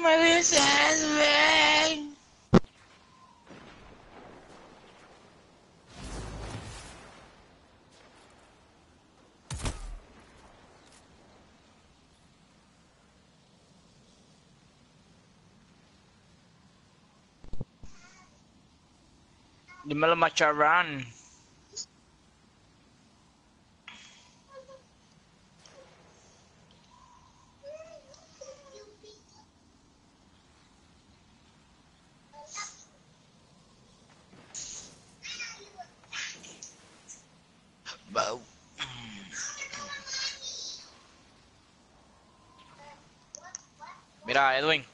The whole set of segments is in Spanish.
Tú me dices, ven. Dímelo, macharrán. Bow. Mira, Edwin.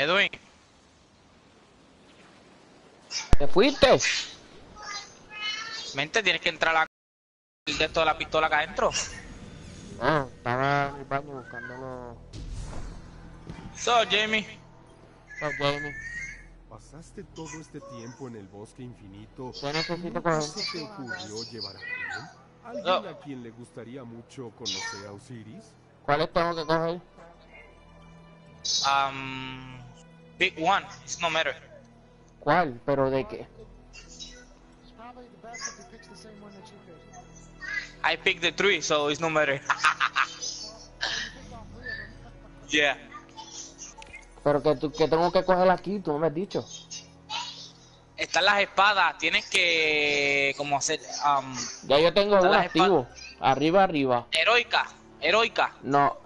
Edwin. ¿Te fuiste? Mente, tienes que entrar a la de toda la pistola acá adentro. Ah, estaba en el baño buscándolo. So, Jamie. Pues, Jamie, ¿Pasaste todo este tiempo en el bosque infinito? yo necesito ¿Nunca coger... se te ocurrió llevar a alguien? ¿Alguien No. a quien le gustaría mucho conocer a Osiris? ¿Cuáles tengo que coger? Um, pick one. It's no matter. ¿Cuál? ¿Pero de qué? I picked the three, so it's no matter. yeah. ¿Pero que, tú- que tengo que coger aquí? Tú me has dicho. Están las espadas. Tienes que como hacer um, Ya yo tengo las activo. Arriba, arriba. heroica. Heroica. No.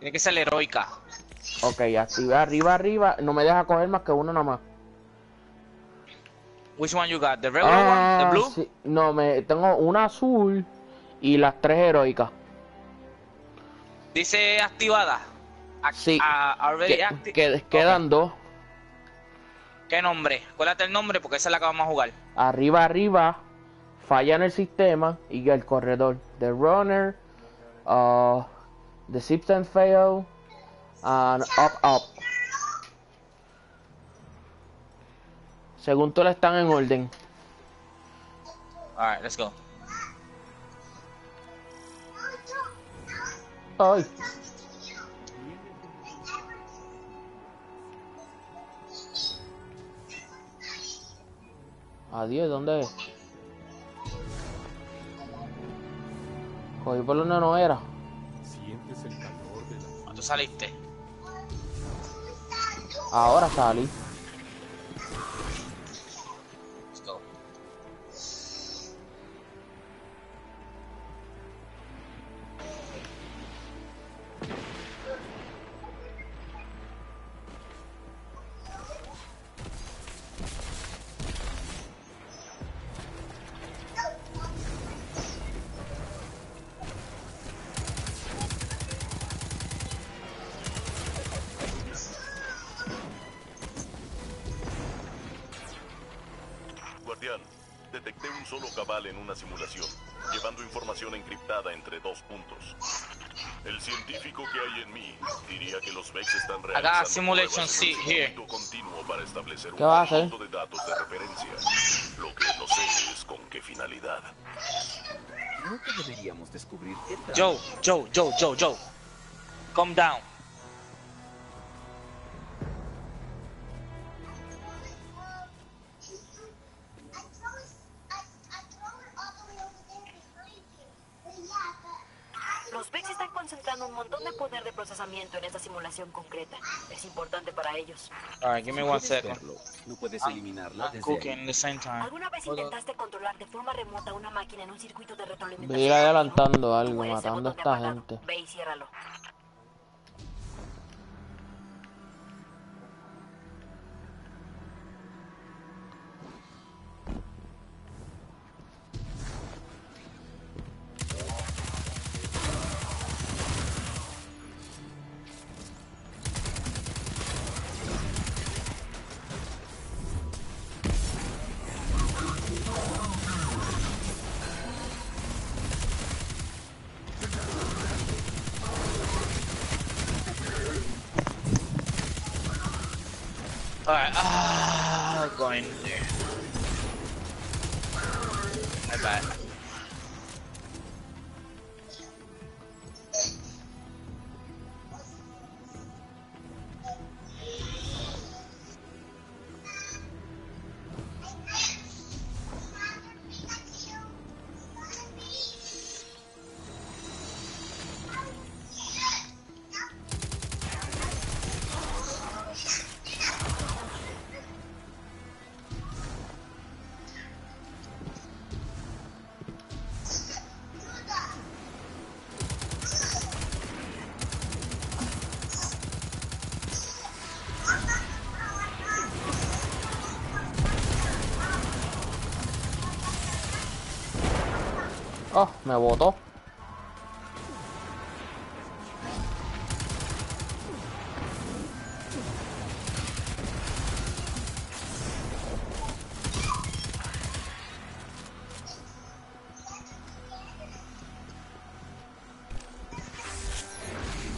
Tiene que ser heroica. Ok, activé arriba, arriba. No me deja coger más que uno nomás. Which one you got? The regular one? Ah, The blue? sí. No, me tengo una azul y las tres heroicas. Dice activada. Ac- Sí. ah, already Que, acti- que- quedan dos. ¿Qué nombre? Acuérdate el nombre porque esa es la que vamos a jugar. Arriba, arriba. Falla en el sistema y el corredor. The runner. Uh, the substance fail. And up, up. Según todas están en orden. Alright, let's go. Ay. Adiós, ¿dónde es? Cogí por donde no era. Sientes el calor de la ¿Cuándo saliste? Ahora salí. Realizando simulation C, here. circuito continuo para establecer un ¿Qué va a hacer? conjunto de datos de referencia. Lo que no sé es con qué finalidad. Creo que deberíamos descubrir qué tal. Joe, Joe, Joe, Joe, Joe. Calm down. Procesamiento en esta simulación concreta. Es importante para ellos. Alright, give me one second. No puedes eliminarla ahí. at the same time. ¿Alguna vez intentaste controlar de forma remota una máquina en un circuito de retroalimentación? Voy a ir adelantando algo, matando a esta gente. Ve y ciérralo. Ah, me botó.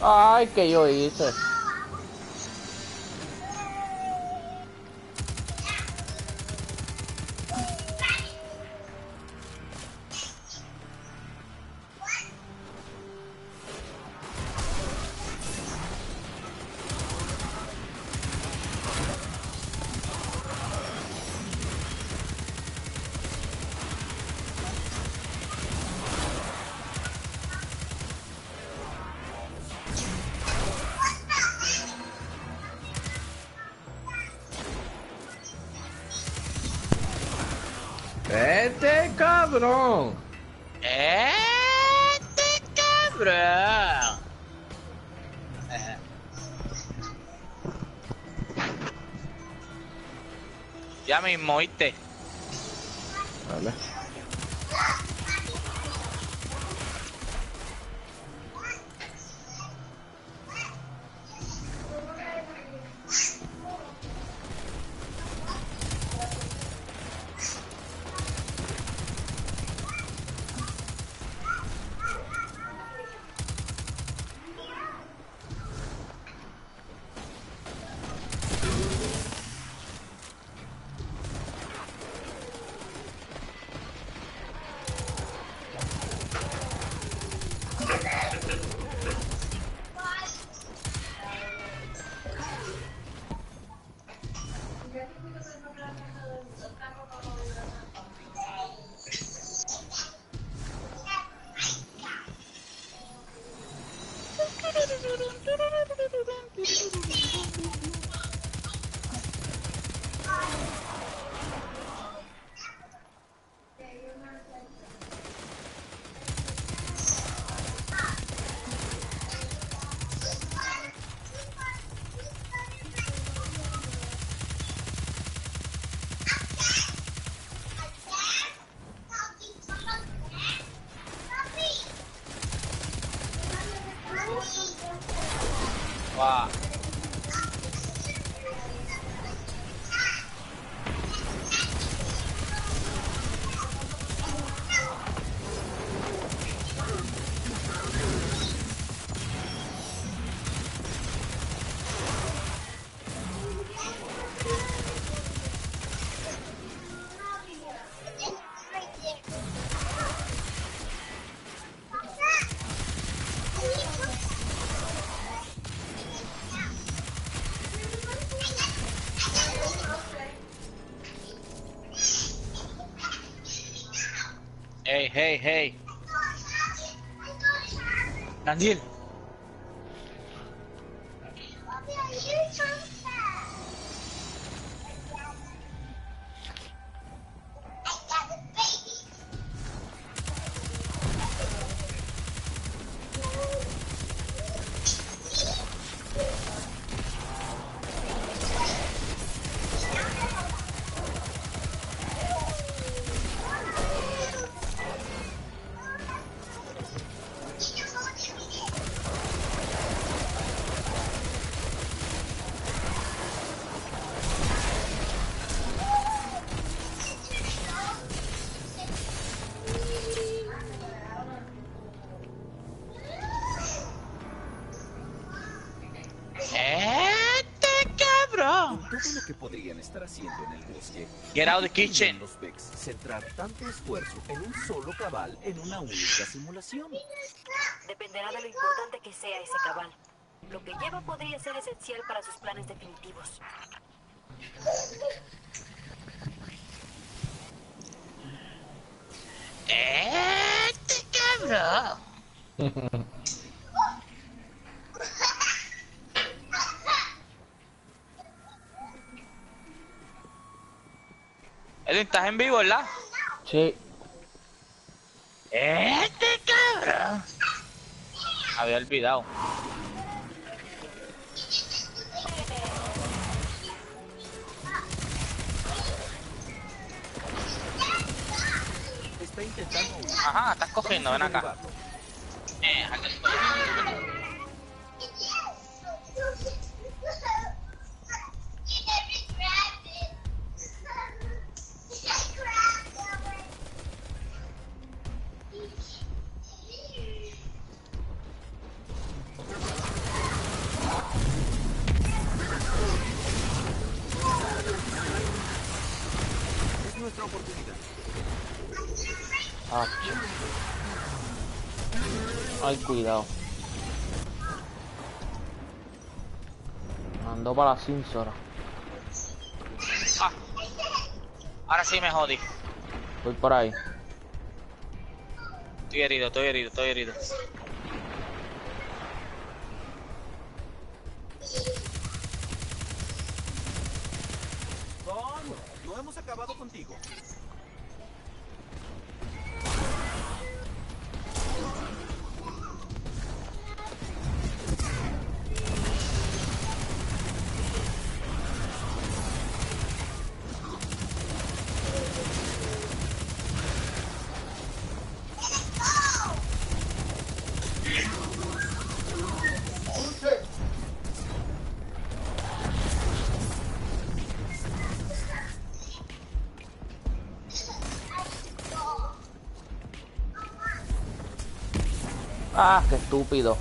Ay, que yo hice. Ya mismo, ¿oíste? Vale. Hey, hey, hey. Daniel. Podrían estar haciendo en el bosque. Get out the ¿por qué kitchen. los Vex centrar tanto esfuerzo en un solo cabal en una única simulación. Dependerá de lo importante que sea ese cabal. Lo que lleva podría ser esencial para sus planes definitivos. Este cabrón. estás en vivo, ¿verdad? Sí. Este cabrón. Había olvidado. Está intentando. Ajá, estás cogiendo, ven acá. Eh, acá estoy. Nuestra oportunidad. Ah, Ay, cuidado. Ando para la cinsora. Ah. Ahora sí me jodí. Voy por ahí. Estoy herido, estoy herido, estoy herido. Vamos, no hemos acabado contigo. Ah, qué estúpido.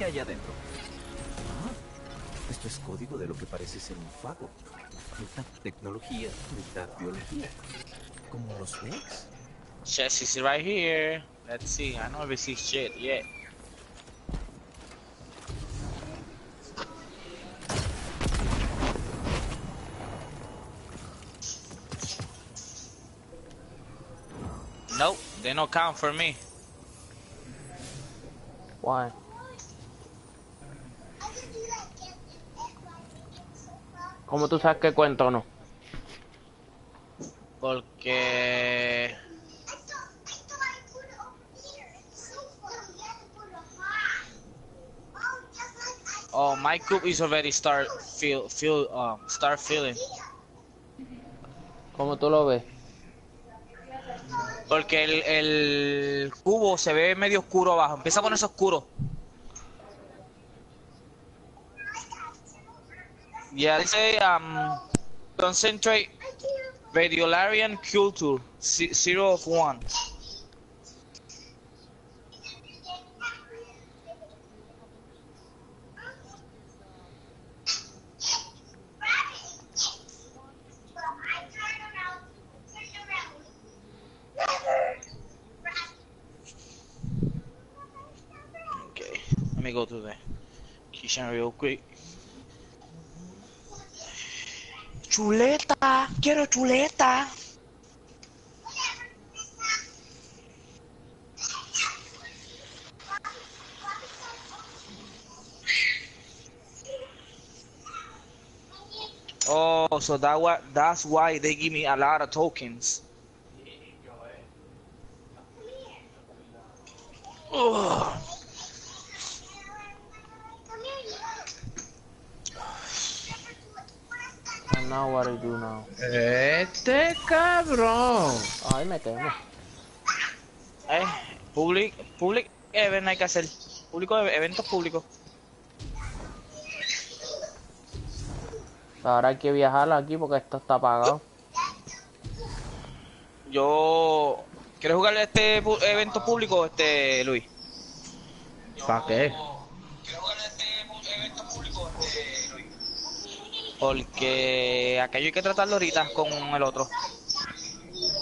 Qué hay adentro. Ah, esto es código de lo que parece ser un fago. Mitad tecnología, mitad biología. Como los Vex. Jesse's right here. Let's see. I don't see shit yet. Nope, they no count for me. Why? ¿Cómo tú sabes qué cuento o no? Porque oh my group is already start feel feel um start feeling. ¿Cómo tú lo ves? Porque el, el cubo se ve medio oscuro abajo, empieza a ponerse oscuro. Yeah, they say um, concentrate Radiolarian culture, zero of one. Okay, let me go to the kitchen real quick. Chuleta, quiero chuleta. Oh, so that what that's why they give me a lot of tokens. Ugh. Now what I do now? Este cabrón. Ay, me temo. Eh, public, public event hay que hacer. Público, eventos públicos. Ahora hay que viajar aquí porque esto está apagado. Yo. ¿Quieres jugar este pu- evento público, este Luis? ¿Para qué? Porque aquello hay que tratarlo ahorita con el otro.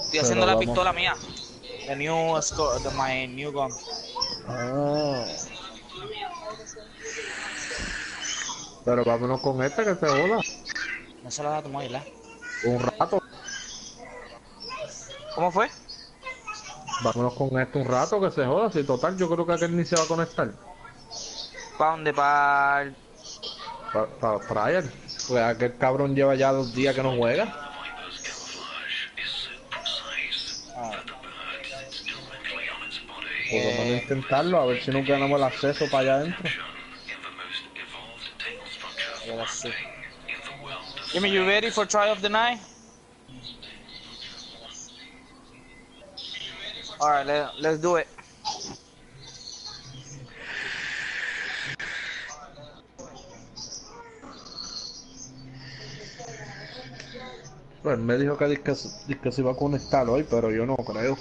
Estoy haciendo la vamos. pistola mía. The new score, the, my new gun. Ah. Pero vámonos con este que se joda. No se la da a tu ¿verdad? Un rato. ¿Cómo fue? Vámonos con este un rato que se joda. Si total, yo creo que aquel ni se va a conectar. ¿Para dónde? ¿Para Para pa, Brian. Pues aquel cabrón lleva ya dos días que no juega. Pues vamos a intentarlo, a ver si nos ganamos el acceso para allá adentro. Jimmy, you ready for try of the night? Alright, let, let's do it. Pues me dijo que, dizque, dizque se iba a conectar hoy, pero yo no creo.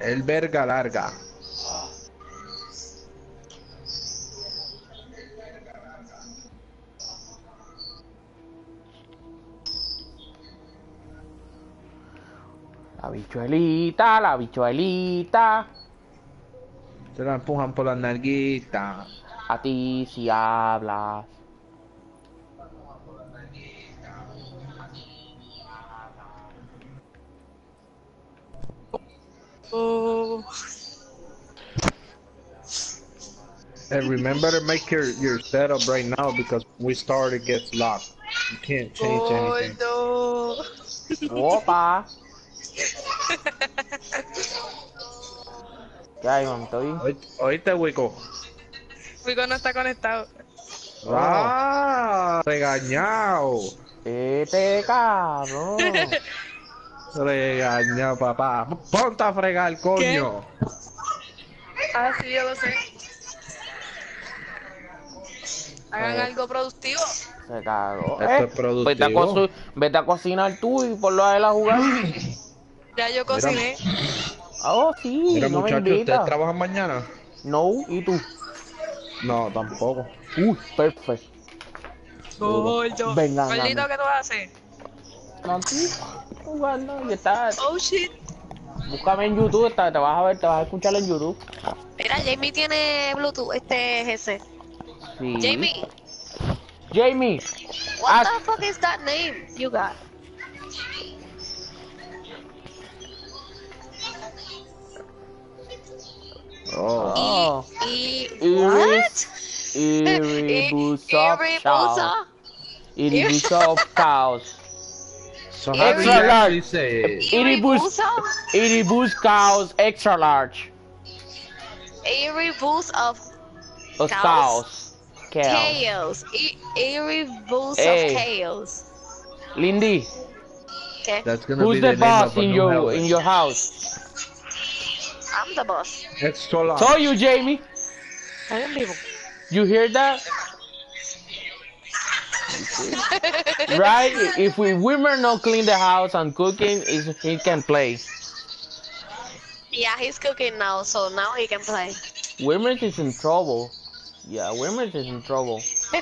El verga larga. Bichuelita, la bichuelita. Se la empujan por las narguitas. A ti si hablas. And remember to make your, your setup right now because when we start it gets locked. You can't change anything. Opa. ¿Qué hay, mamito? Oí- ¿Oíste, Wico? Wico no está conectado. ¡Ah! Regañado. Este cabrón. Regañado, papá. Ponte a fregar, coño. Ah, sí, yo lo sé. Hagan Eh. algo productivo. Se cagó. Esto Eh, es productivo. Vete a, coci- vete a cocinar tú y ponlo a él a jugar. Ya yo cociné. Oh, sí, Mira, no muchachos. ¿ustedes trabajan mañana? No, ¿y tú? No, tampoco. Uy, perfecto. Gordo. Venga, Gordito. ¿qué tú vas a hacer? No, aquí, jugando, y está. Oh, shit. Búscame en YouTube, está- te vas a ver, te vas a escuchar en YouTube. Mira, Jamie tiene Bluetooth, este es ese. Sí. Jamie, Jamie, what the fuck is that name you got? Oh. Oh, E, oh. Iris, Iribus of cows. Iribusa? Iribus of cows. So Extra do you large. actually say it? Iribus, Iribusa? Iribus cows extra large. Iribus of Of Cows? cows. Cows. chaos. Iribus Hey. of chaos. Lindy, Okay, That's gonna who's be the name boss in your in your house? I'm the boss. Extra large. So you, Jamie, I am vivo. you hear that? right? If we women not clean the house and cooking, is he can play. Yeah, he's cooking now, so now he can play. Women is in trouble. Yeah, women is in trouble.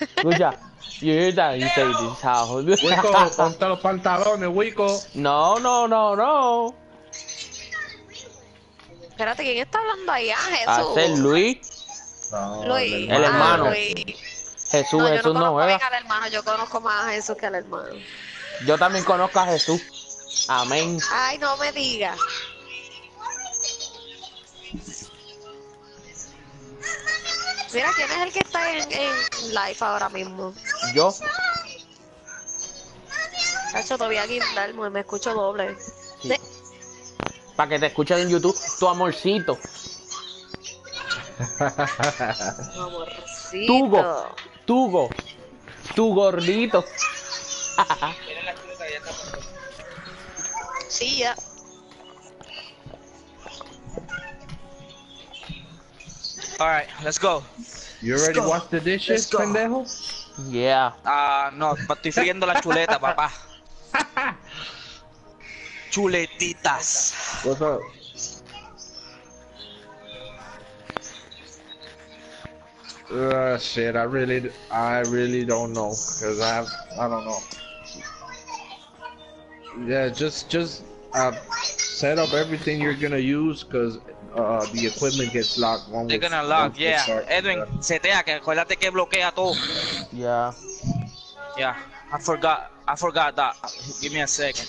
Escucha. You hear that you say this house. Wico, ponte los pantalones, Wico. No, no, no, no. Espérate, ¿quién está hablando ahí? Ah, Jesús. Hacer Luis. No, Luis. El Ah, hermano. Luis. Jesús, No, yo Jesús no no juega. bien al hermano, yo conozco más a Jesús que al hermano. Yo también conozco a Jesús. Amén. Ay, no me digas. Mira, ¿quién es el que está en, en live ahora mismo? Yo. Cacho, todavía Guindarmo, me escucho doble. De- Para que te escuchen en YouTube. Tu amorcito. Amorcito. Tugo. Tugo. Tu gordito. Sí, ya. Alright, let's go. You already washed the dishes, pendejo? Yeah. Ah, no, pa- estoy friendo la chuleta, papá. Chuletitas. What's up? Uh, shit, I really, I really don't know, cause I, have, I don't know. Yeah, just, just, uh, set up everything you're gonna use, cause, uh, the equipment gets locked when They're we- gonna lock, yeah. start. Edwin, setea, que acuérdate que bloquea todo. Yeah. Yeah, I forgot, I forgot that. Give me a second.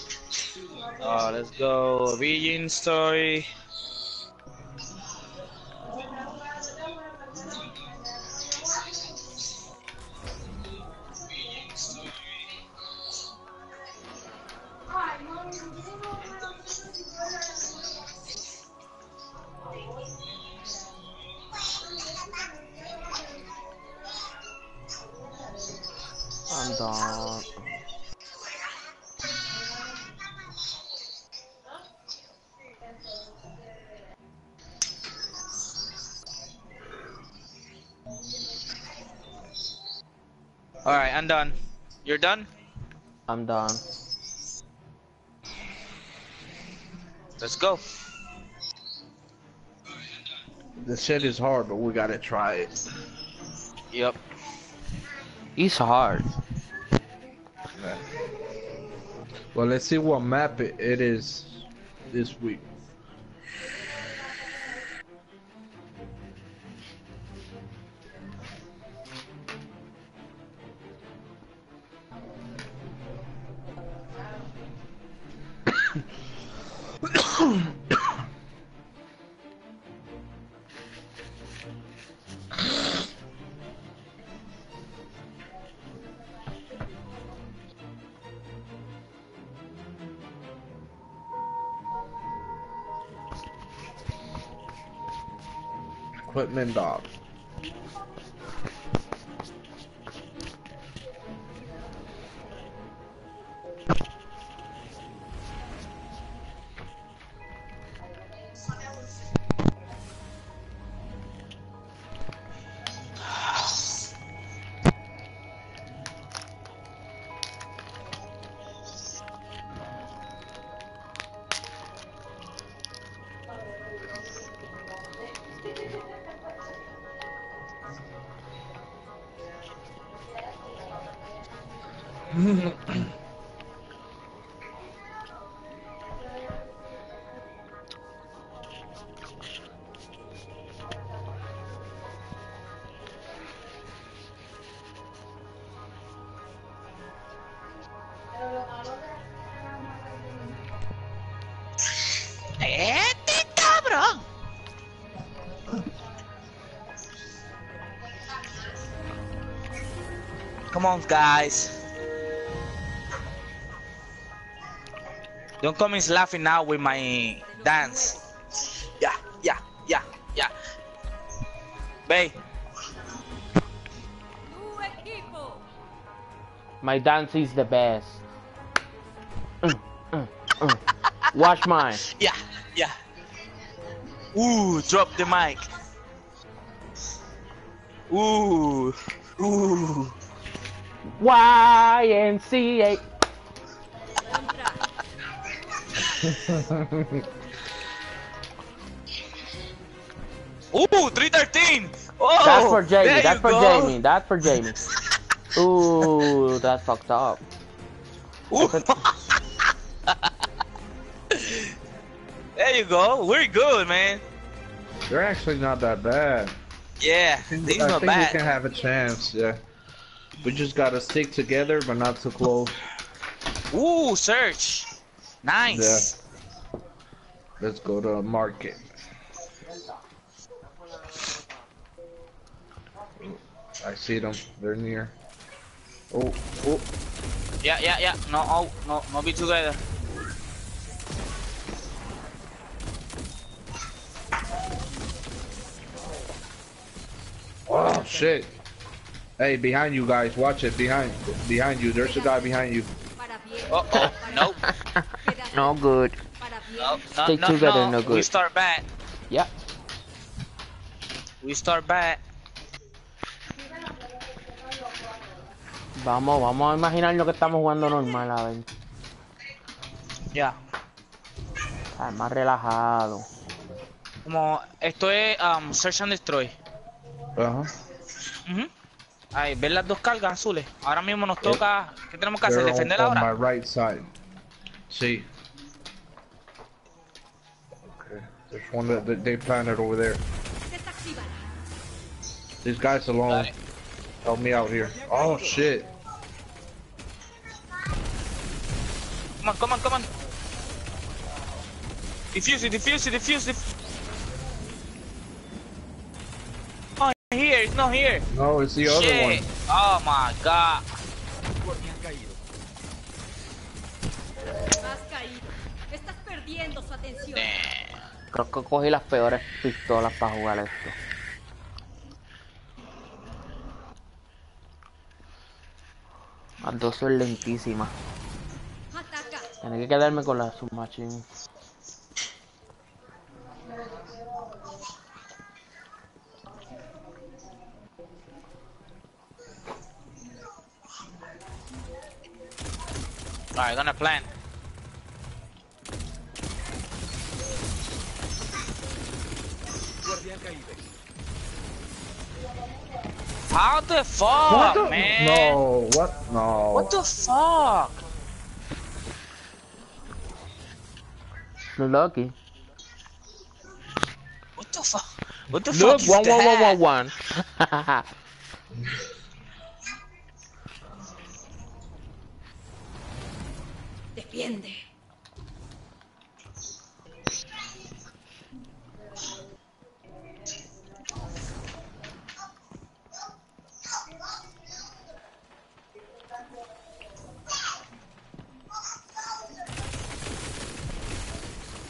Uh, let's go. Origin story. Done? I'm done. Let's go. The shit is hard, but we gotta try it. Yep. It's hard. Well, let's see what map it, it is this week. On, guys. Don't come in laughing now with my dance. Yeah, yeah, yeah, yeah. Bay, My dance is the best. Mm, mm, mm. Watch mine. yeah, yeah. Ooh, drop the mic. Ooh, ooh. YNCA. Ooh, 313. Oh, That's for Jamie. That's for go. Jamie. That's for Jamie. Ooh, that's fucked up. There you go. We're good, man. They're actually not that bad. Yeah, I think, these I not think we can have a chance. Yeah. We just gotta stick together, but not too close. Ooh, search. Nice. Yeah. Let's go to market. I see them. They're near. Oh, oh. Yeah, yeah, yeah. No, oh, no, no be together. Oh shit. Hey, behind you guys, watch it. Behind, behind you. There's a guy behind you. Uh oh, nope. No good. No, no, Stay no, together, no. no good. We start bad. Yeah. We start bad. Vamos, vamos a imaginarnos que estamos jugando normal, a ver. Ya. Ah, más relajado. Como esto es um, Search and Destroy. Ajá. Ujú. Ahí, ven las dos cargas azules. Ahora mismo nos toca. ¿Qué tenemos que hacer? ¿Defender ahora? right side. See. Okay. There's one that, that they planted over there. These guys alone. Dale. Help me out here. Oh shit. Come on, come on, come on. Defuse it, defuse it, defuse it. Oh, here, it's not here. No, it's the other Shit. one. Oh my god. Has caído. Estás perdiendo su atención. Creo que cogí las peores pistolas para jugar esto. Las dos son lentísimas. Ataca. Tenía que quedarme con la submachine. Alright, gonna plan. Guardián. How the fuck, What the- man? No, what? No. What the fuck? No lucky. What the fuck? What the Look, fuck is one, one, one, that? one, one. Defiende.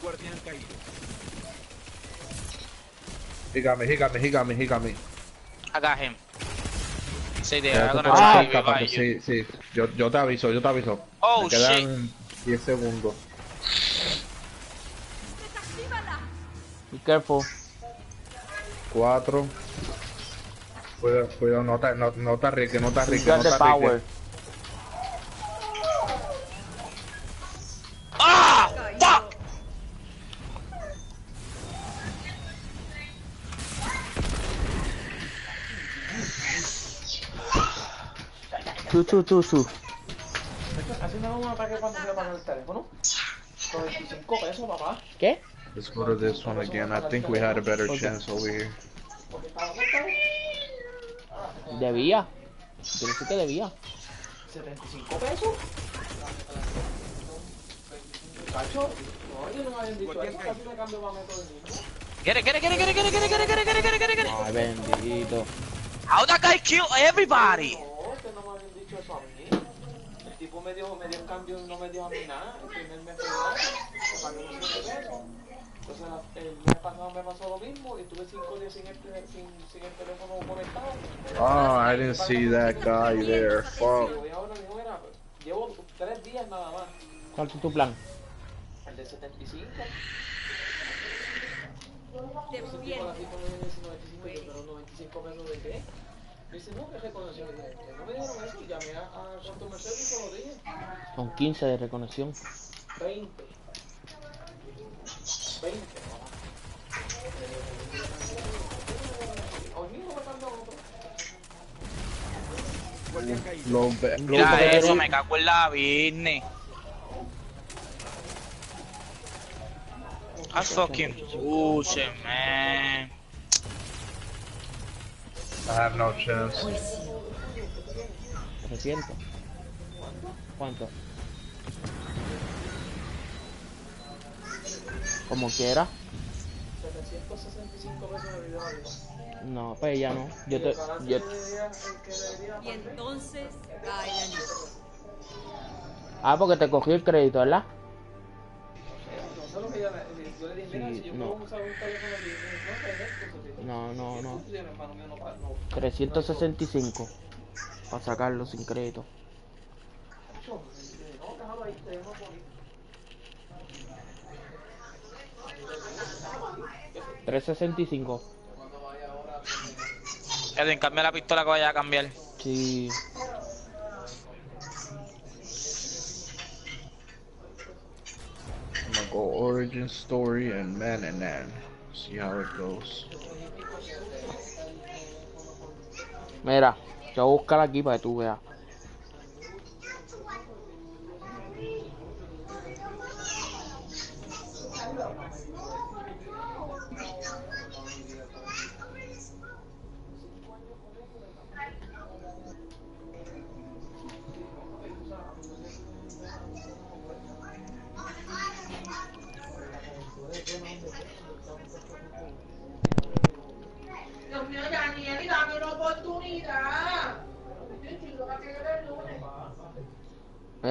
Guardián caído. He got me, he got me, he got me, he got me. I got him. There, capaz sí, sí. Yo, yo te aviso, yo te aviso. Oh, Me quedan 10 segundos. Be careful. 4. Cuidado, cuidado, no te, no, no te arriesgues, no te arriesgues, no te power. arriesgues. Ah! Fuck! Two, two, two, two. Así me vamos a pagar cuando se apaga el teléfono. Con 25 pesos, papá. ¿Qué? Let's go to this one again. I think we had a better chance over here. Porque estaba costado Debía. Yo decir que debía. 75 pesos. Cacho, no, yo no me habían dicho eso, casi me cambio para método de mismo. Get it, get it, get it, get it, get it, get it, get it, get it, get it, get it, get it, get it. Ay, bendito. How that guy kill everybody? No, que no me habían dicho eso a mí. Tipo me dio, me dio un cambio y no me dio a mí nada. El primer mes fue gratis, me 100 pesos. Entonces el mes pasado me pasó lo mismo y estuve 5 días sin el, sin, sin el teléfono conectado. Oh, I didn't see that guy there. Fuck. Y ahora mismo, mira, llevo 3 días nada más. ¿Cuál es tu plan? El de 75. Defiende. Ese tipo la tipo me dice 95, yo, pero 95 pesos de qué? Dice, no, que reconoció. Dije, que no me dieron eso. Llamé a, a Customer Service y se lo dije. Son 15 de reconexión. 20. 20, papá. Hoy mismo me mandaron otro. Low, ba- low Mira eso, me cago en la business. That's fucking bullshit, man. I have no chance. 300. ¿Cuánto? Como quiera. 765 pesos de video. No, pues ya no. Yo te. Yo, Y entonces ah, porque te cogí el crédito, ¿verdad? No sé lo que ella le yo le dije, mira, Sí, si yo no. No, No, no, no. Si hermano mío no paga, no. 365. Para sacarlo sin crédito. Chacho, eh, No, déjalo ahí, te dejo bonito. 365. Edwin, cambia la pistola que vaya a cambiar. Sí. I'm gonna go origin story and man and nan. See how it goes. Mira, te voy a buscar aquí para que tú veas.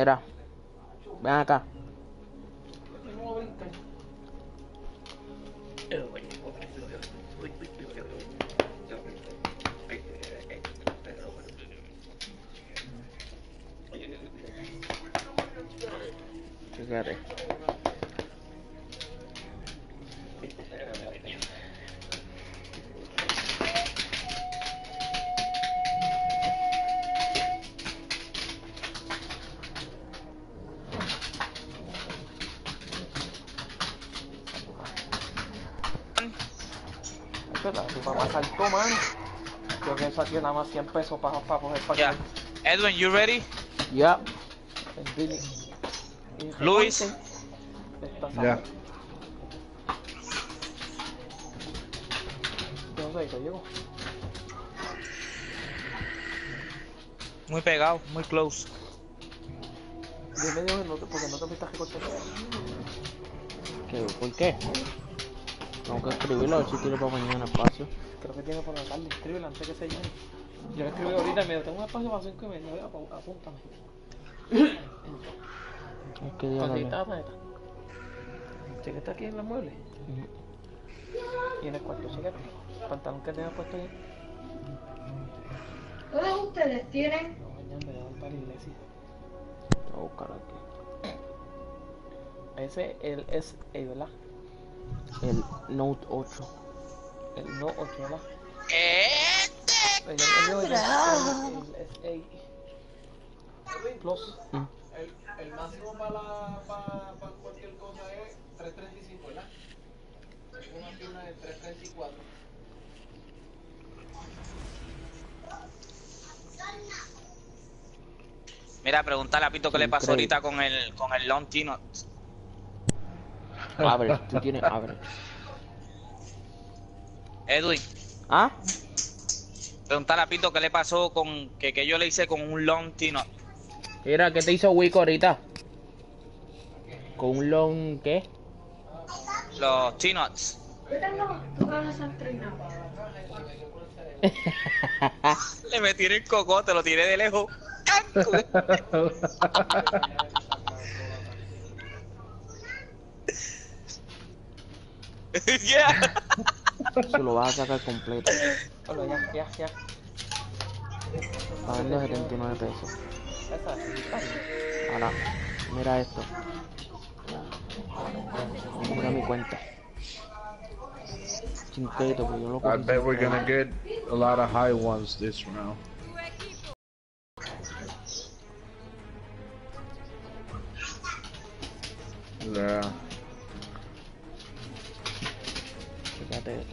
Mira, ven acá. Mano. Yo que saqué nada más 100 pesos para pa coger para Yeah. Edwin, you ready? Ya. Luis. Yeah. Yo no sé, yo llego. Muy pegado, muy close. Dime Dios, no te- porque no te fuiste a recortar. ¿Qué? ¿Por qué? Tengo que escribirlo a ver si tiene para mañana espacio. Creo que tiene por la tarde. Escríbelo antes que se llene. Yo le escribí ahorita y me dijo, tengo un espacio para 5 y media. Apúntame. Es que Dios Aquí lo está, neta. Cheque está aquí en los muebles. Y en el cuarto, cheque El pantalón que tenga puesto ahí. Todos ustedes tienen Mañana me llevan para la iglesia. Voy a buscar aquí. Ese el es el, ¿verdad? El Note 8. No 8, ¿verdad? Este El, el, el, el, Plus. Mm. Máximo para, la, para, cualquier cosa es 335, ¿verdad? Una firma de 334. Mira, pregúntale a Pito qué le pasó ahorita con el, con el Long Tino. Abre, tú tienes, abre. Edwin, ¿Ah? pregúntale a Pito qué le pasó con que, que yo le hice con un Long Tino. Mira, ¿qué te hizo Wico ahorita? ¿Con un long qué? Los T-Nuts. Le metí en el cocote, lo tiré de lejos. yeah. Se lo vas a sacar completo. Hola, ya, ya, ya. Está dando 79 pesos. Ahora, mira esto. Mira mi cuenta. Sin crédito, pero yo lo I cogí bet we're gonna get a lot of high ones this round. Yeah. about that.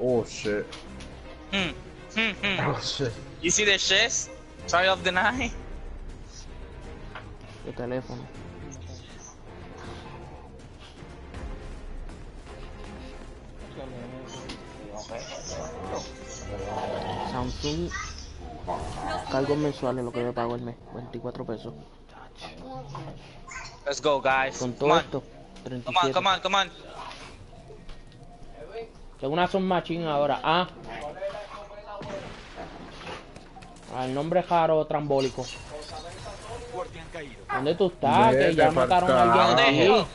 Oh shit. Hmm. Hmm, hmm. Oh shit. You see the chest? Try off the nine. El teléfono. Okay. Samsung. Cargos mensuales lo que yo pago el mes. 24 pesos. Let's go, guys. Con Come todo on. esto. Come on, 37. come on, come on. Tengo una son machine ahora. Ah. Ah, el nombre es raro trambólico. ¿Dónde tú estás? que ya mataron a alguien.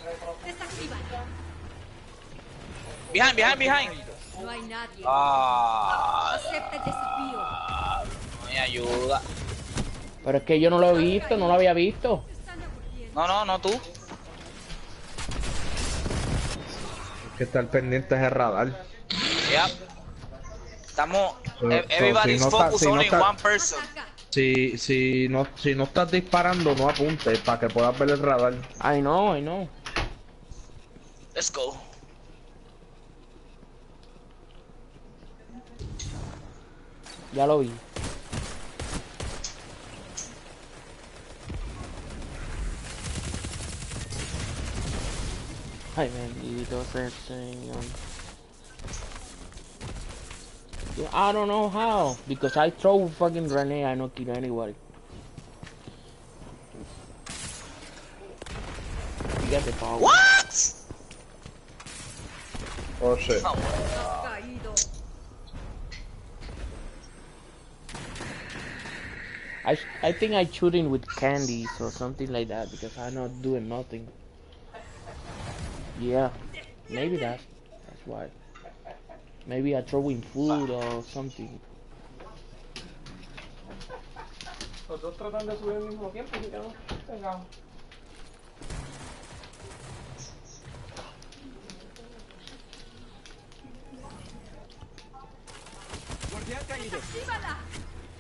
Behind, behind, behind. No hay nadie. Ah, Acepta el desafío. no me ayuda. Pero es que yo no lo he visto, no lo había visto. No, no, no tú. Hay que estar pendientes de radar. Yep. Estamos. So- e- so, everybody's si no focused si no only one person. Si, si, no, si no estás disparando, no apuntes para que puedas ver el radar. I know, I know. Let's go. Ya lo vi. Ay, bendito sea el Señor. I don't know how. Because I throw fucking grenade, I don't kill anybody. You got the power. What? Oh shit. Oh, Has I I think I shooting with candies or something like that because I'm not doing nothing. Yeah, maybe that's that's why. Maybe I throwing food or something.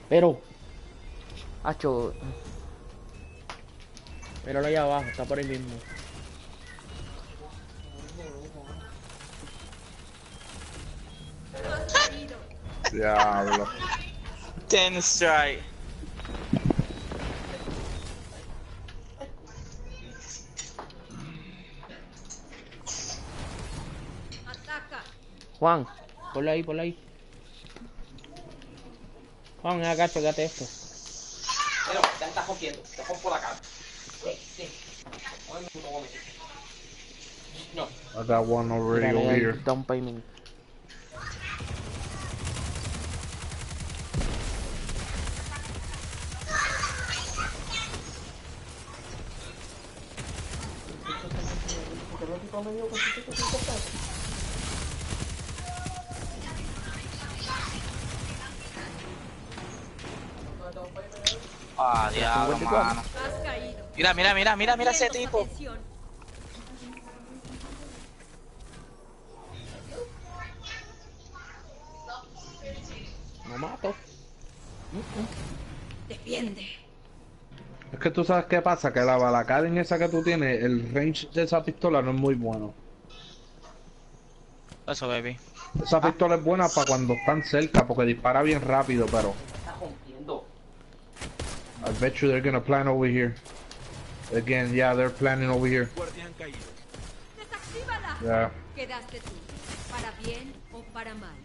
Pero, Hacho, míralo allá abajo, está por ahí mismo. Diablo. Ten strike. Ataca. Juan, ponlo ahí, ponlo ahí. Juan, acá, checate esto. Pero, ya estás rompiendo. Te rompo la cara. Sí, sí. Ay, me voy a meter. No. I got one already Mírale over ahí, here. down payment. Ah, diablo, 54. mano. Mira, mira, mira, mira, mira ese tipo. No mato. Defiende. Es que tú sabes qué pasa, que la balacaden esa que tú tienes, el range de esa pistola no es muy bueno. Eso, baby. Esa pistola es buena para cuando están cerca, porque dispara bien rápido, pero rompiendo. I bet you they're gonna plan over here. Again, yeah, they're planning over here. Desactívala. Yeah. Quedaste tú. Para bien o para mal.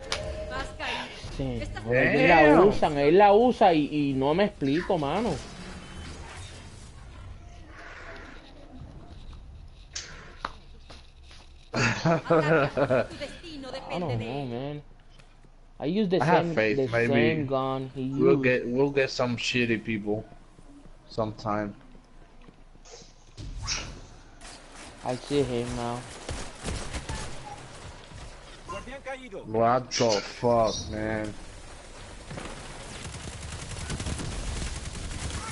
Has caído. Sí. Estás Ellos la usan, él la usa y, y no me explico, mano. Tu destino I depende don't de know, él. man. I use the I have same, faith, the maybe same gun he We'll get we'll get some shitty people sometime. I see him now. What the fuck, man?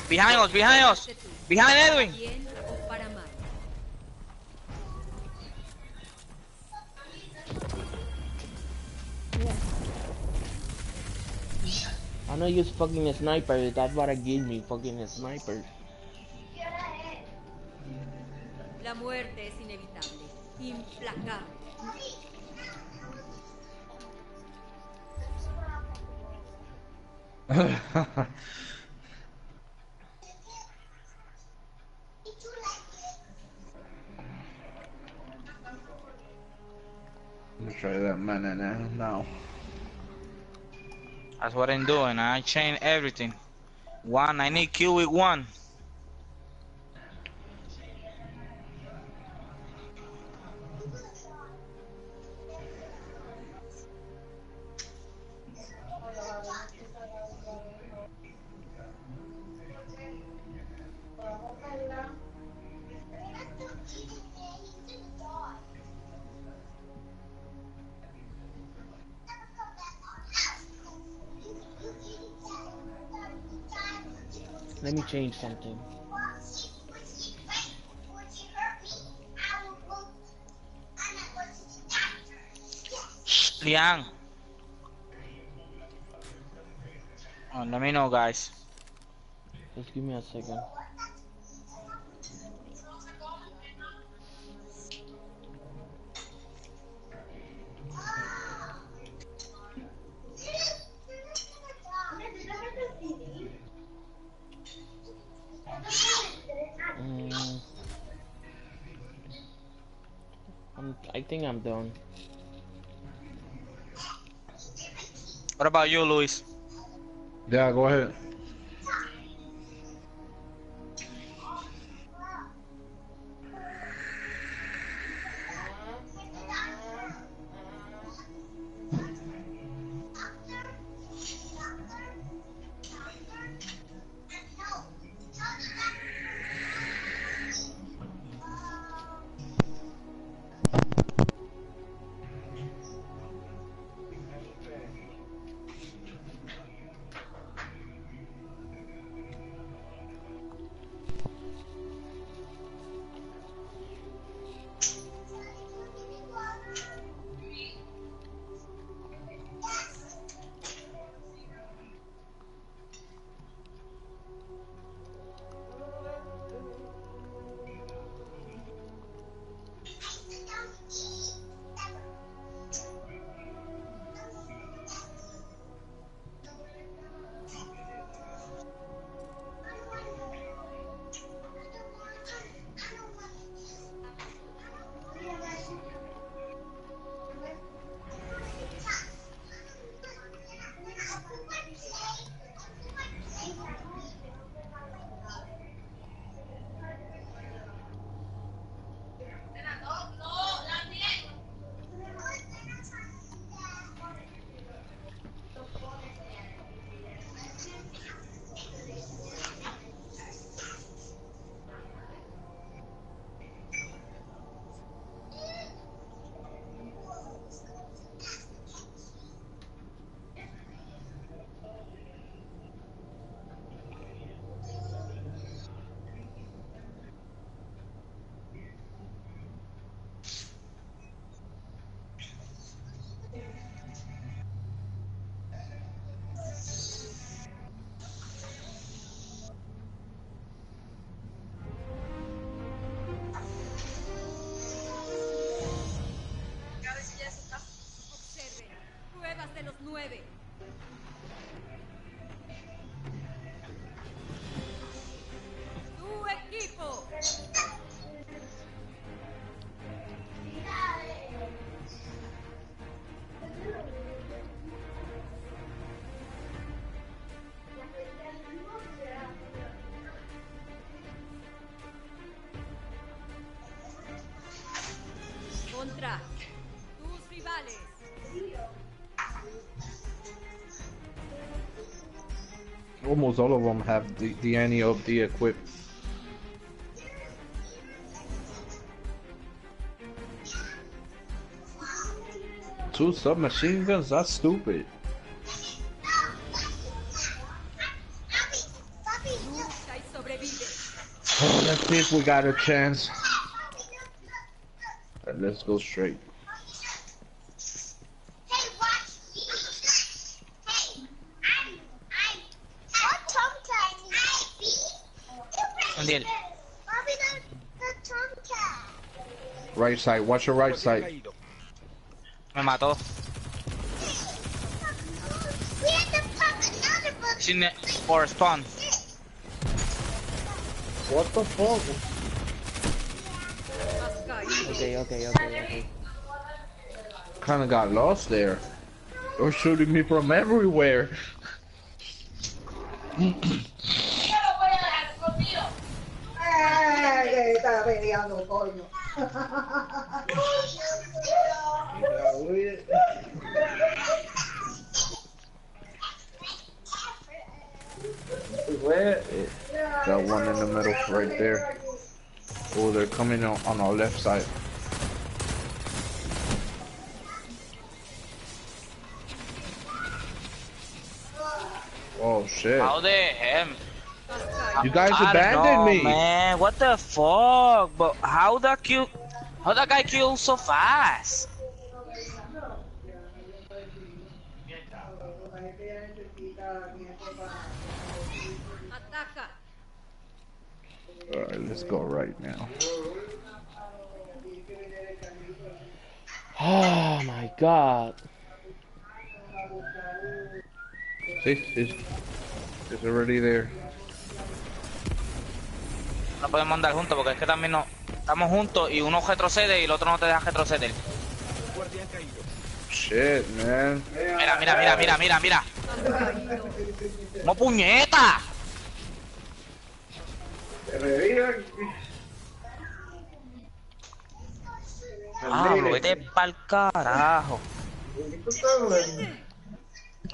Behind us, behind us. Behind Edwin. I know use fucking sniper. That's what I gave me. Fucking sniper. La muerte es inevitable, implacable. Let me try that mana now. That's what I'm doing. I change everything. One, I need kill with one. Let me change something. Shh, Liang. Oh, let me know, guys. Just give me a second. What about you, Luis? Yeah, go ahead. Almost all of them have the, the Annie of the equipped. Two submachine guns? That's stupid. Oh, let's see if we got a chance. Let's go straight. Right side, watch your right side. Me mató. watching it for spawn. What the fuck? Okay, okay, okay, okay. Kinda got lost there. They're shooting me from everywhere. Ay, que está peleando, coño. Got one in the middle right there. Oh, they're coming on, on our left side. Oh shit. How the hell? You guys I abandoned know, me. man. What the fuck? But how that kill? How that guy killed so fast? Alright, let's go right now. Oh my god. See, it's, it's already there. No podemos andar juntos porque es que también no estamos juntos y uno retrocede y el otro no te deja retroceder. Shit, man. Mira, mira, mira, mira, mira, mira. ¡No puñeta! Ah, vete pa'l carajo.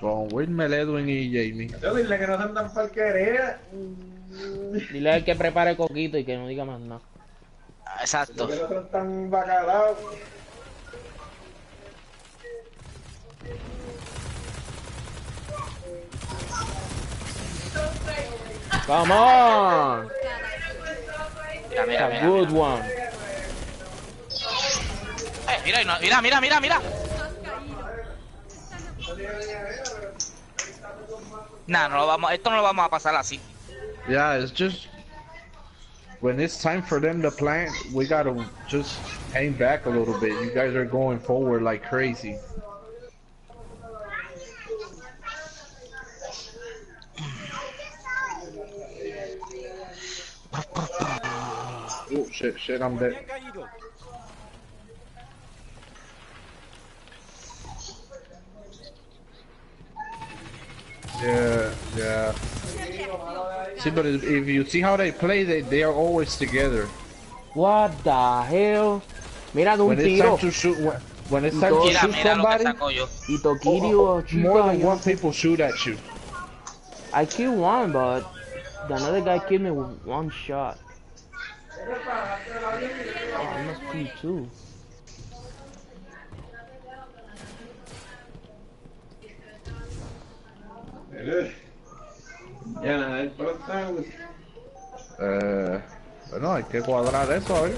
Con Wilmer, Edwin y Jamie. Dile que no sean tan porquería. Dile al que prepare coquito y que no diga más nada. Exacto. Que no tan. Come on! Mira, mira, A mira. good one. Eh, mira, no- mira, mira, mira, mira. Nah, no lo vamos, esto no lo vamos a pasar así. Yeah, it's just when it's time for them to plant, we gotta just hang back a little bit. You guys are going forward like crazy. Oh shit, shit, I'm dead. Yeah, yeah. See, but if if you see how they play, they they are always together. What the hell? Mira de un When it's tiro. time to shoot, when, when it's time to Mira, shoot mira somebody, saco yo. Y Tokirio, oh, oh, oh, chica, more than one people shoot at you. I killed one, but the another guy killed me with one shot. Oh, I must be two. Ya nada, el próximo. Eh, bueno, hay que cuadrar eso, a ver.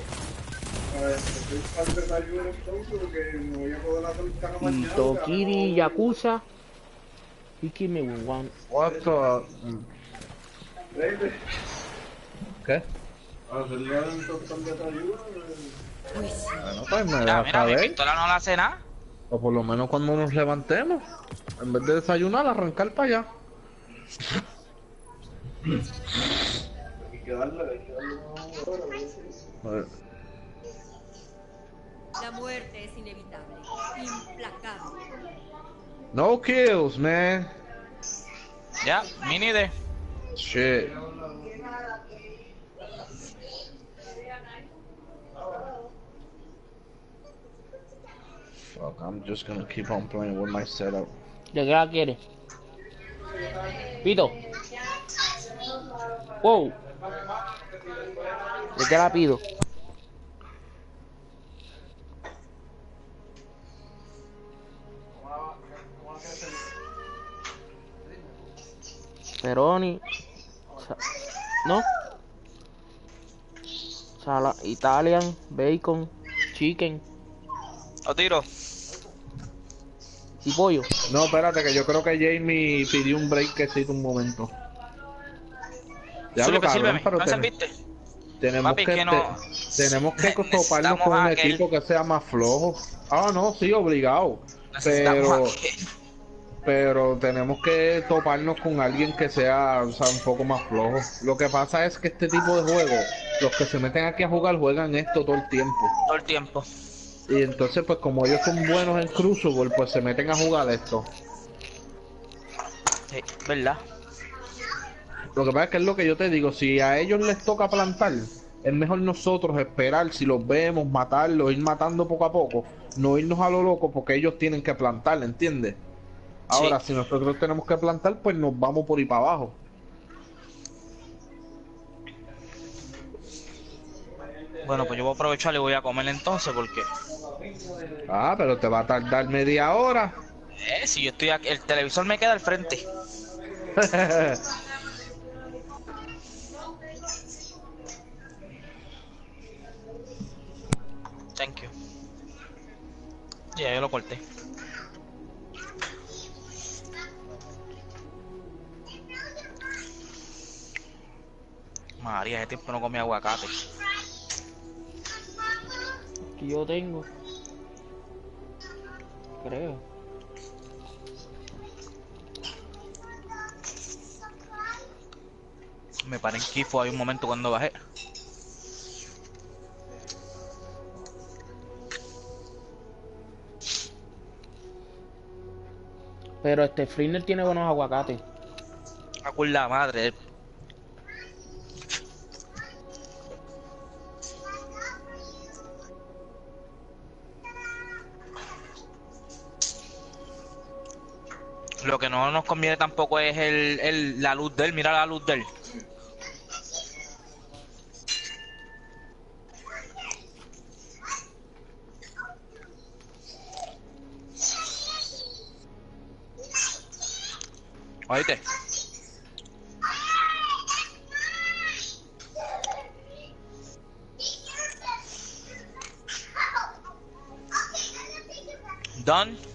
A ver, estoy para el desayuno entonces porque me voy a poder hacer el carro Y mañana. Tokiri Yakuza, killed me one. What the? ¿Qué? desayuno. Bueno, pues me Mira, deja mira, mi saber. pistola no le hace nada. O por lo menos cuando nos levantemos, en vez de desayunar, arrancar para allá. Hay que darle, hay que darle una hora. La muerte es inevitable, implacable. No kills, man. Ya, mini de. Shit. Fuck, I'm just gonna keep on playing with my setup. ¿De qué la quiere? Pito. Wow. ¿De qué la pido? Peroni. ¿No? Sala Italian, bacon, chicken Lo tiro. Y pollo. No, espérate, que yo creo que Jamie pidió un breakcito un momento. Ya lo cabrón, pero ¿No ten- serviste? tenemos Papi, que, que no- te- tenemos que toparnos necesitamos con un aquel- equipo que sea más flojo. Ah, no, sí, obligado. Pero pero tenemos que toparnos con alguien que sea, o sea, un poco más flojo. Lo que pasa es que este tipo de juego, los que se meten aquí a jugar juegan esto todo el tiempo. Todo el tiempo. Y entonces, pues como ellos son buenos en Crucible, pues se meten a jugar esto. Sí, ¿verdad? Lo que pasa es que es lo que yo te digo, si a ellos les toca plantar, es mejor nosotros esperar, si los vemos, matarlos, ir matando poco a poco, no irnos a lo loco porque ellos tienen que plantar, ¿entiendes? Ahora, si nosotros tenemos que plantar, pues nos vamos por ahí para abajo. Bueno, pues yo voy a aprovechar y voy a comer entonces porque... Ah, pero te va a tardar media hora. Eh, si yo estoy aquí, el televisor me queda al frente. Thank you. Ya, yo lo corté. María, ese tiempo no comí aguacate. Que yo tengo. Creo. Me paré en Kifo hay un momento cuando bajé. Pero este Flinner tiene buenos aguacates. A la madre. Lo que no nos conviene tampoco es el, el, la luz de él. Mira la luz de él. ¿Oíste? Done.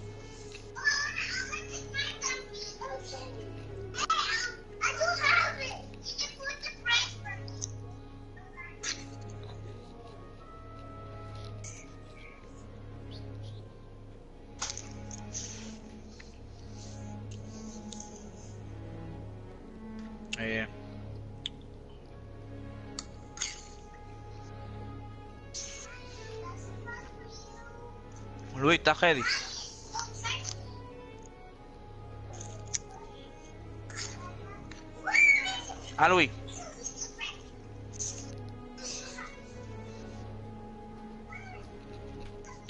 Luis, ¿estás ready? Ah, Luis.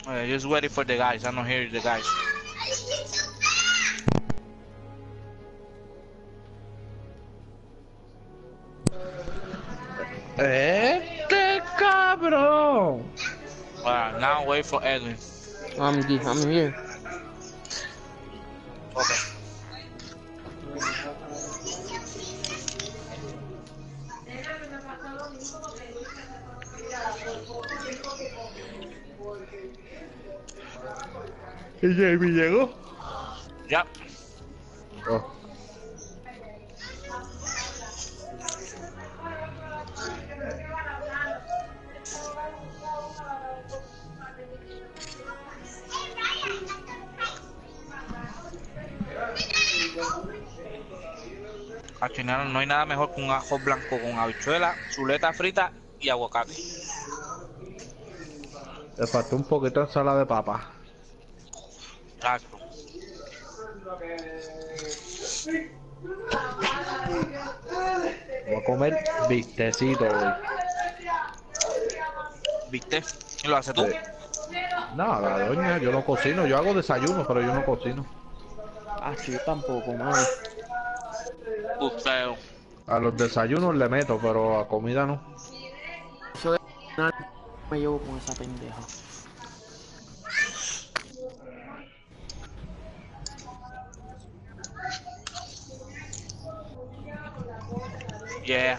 Okay, just waiting for the guys. I'm not hearing the guys. Este cabrón. Alright, now wait for Edwin. I'm, he- I'm here. Okay. ¿Y Jamie llegó? Ya. Mejor que un ajo blanco con habichuela, chuleta frita y aguacate. Le faltó un poquito de ensalada de papa. Exacto. Voy a comer bistecito hoy. ¿Viste? ¿Y lo haces tú? Sí. No, la doña, yo no cocino. Yo hago desayuno, pero yo no cocino. Ah, sí, yo tampoco, mano. Busteo. A los desayunos le meto, pero a comida no. Eso de me llevo con esa pendeja. Yeah.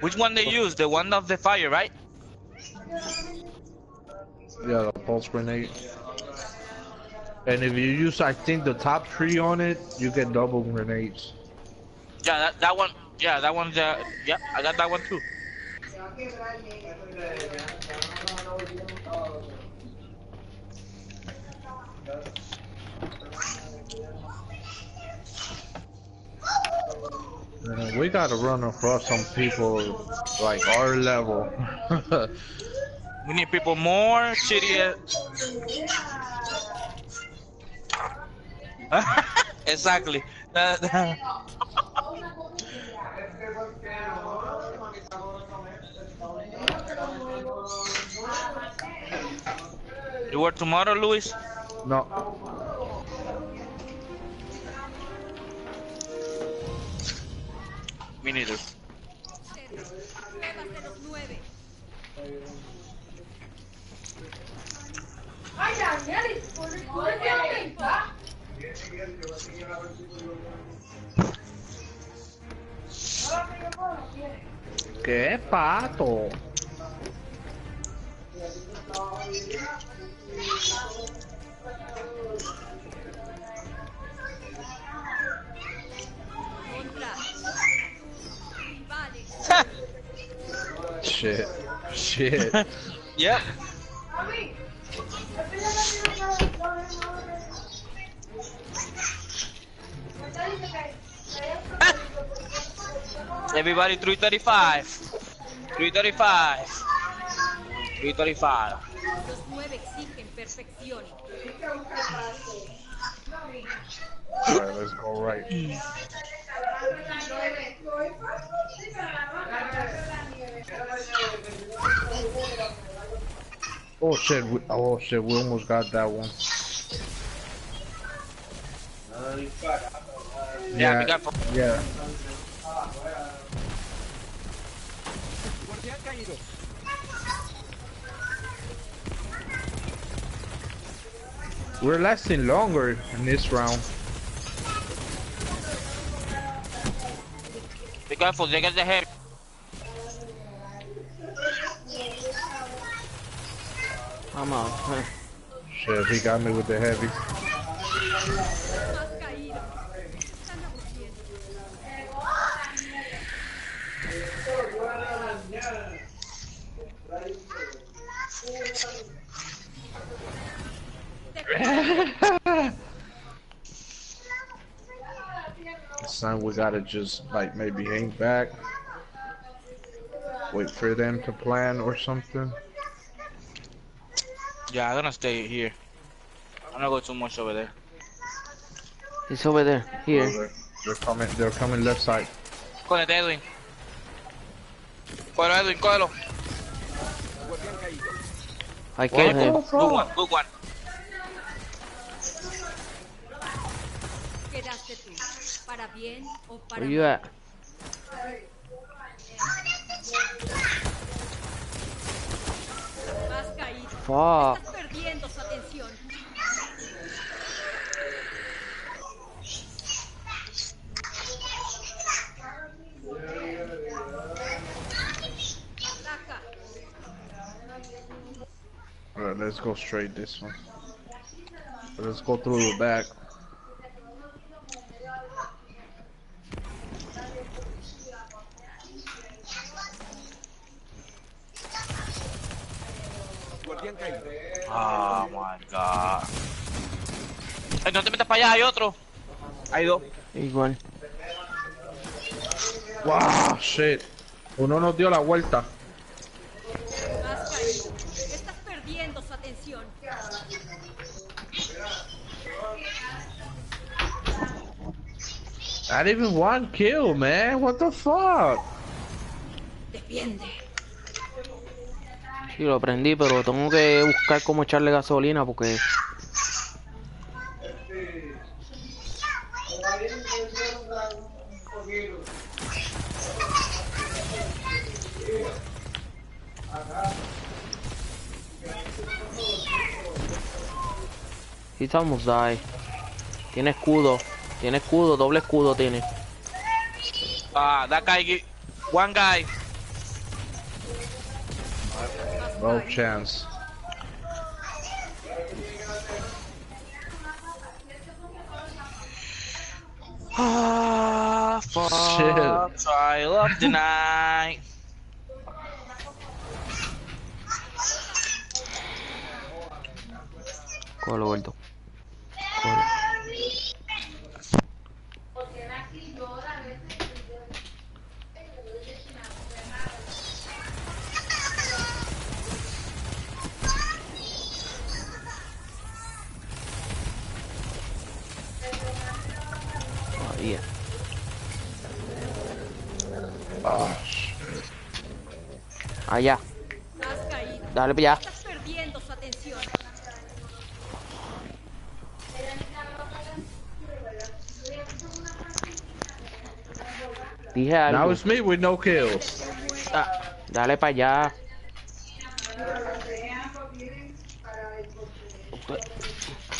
Which one they use? The one of the fire, right? Yeah, the pulse grenade. And if you use, I think, the top tree on it, you get double grenades. Yeah, that, that one. Yeah, that one's. Uh, yeah, I got that one too. We gotta run across some people like our level. We need people more shitty. exactly. You work tomorrow, Luis? no. Me neither. Ay, Daniel. ¡Qué pato! Shit. Shit. Yep. Everybody 335. 335. 335. Los nueve exigen perfección. Alright, let's go right. Oh shit, we, oh shit, we almost got that one. Yeah, be careful. yeah. We're lasting longer in this round. Be careful, they get the head. I'm out. Shit, he got me with the heavy. Has caído. Están aburriendo. This time we gotta just like maybe hang back. Wait for them to plan or something. Yeah, I'm gonna stay here. I'm not go too much over there. He's over there. Here. They're, they're coming. They're coming left side. Cógete, Edwin. Cógelo, Edwin, cógelo. I killed him. Good one, good one. Para bien o para Where you mal. at? Has caído. Fuck. Estás perdiendo su atención. Alright, let's go straight this one. Let's go through the back. Guardián caído. Oh my god. Ay, no te metas para allá, hay otro. Hay dos. Igual. Wow, shit. Uno nos dio la vuelta. Has caído. Estás perdiendo su atención. Not even one kill, man. What the fuck? Defiende. Sí, lo prendí, pero tengo que buscar cómo echarle gasolina porque He's almost die. Tiene escudo. Tiene escudo, doble escudo tiene. Ah, that guy, one guy. No chance. Ah, fuck! Shit. I love tonight. Colo, vuelto. Colo. Allá. Dale su atención. Dije algo. Now it's me with no kills. Ah, dale para allá.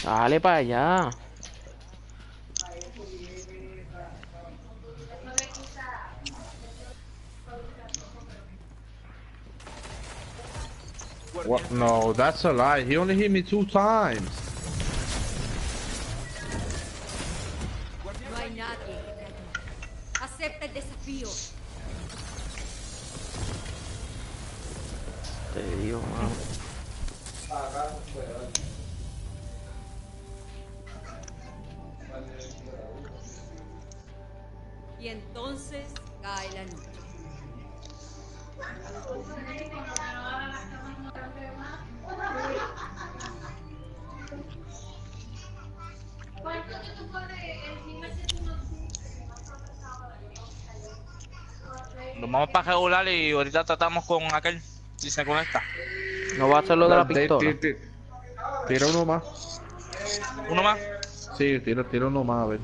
Dale para allá. What? No, that's a lie. He only hit me two times. Y ahorita tratamos con aquel. Si se conecta. No va a hacer lo de la pistola. ti- ti- Tira uno más. ¿Uno más? Sí, tira, tira uno más, a ver.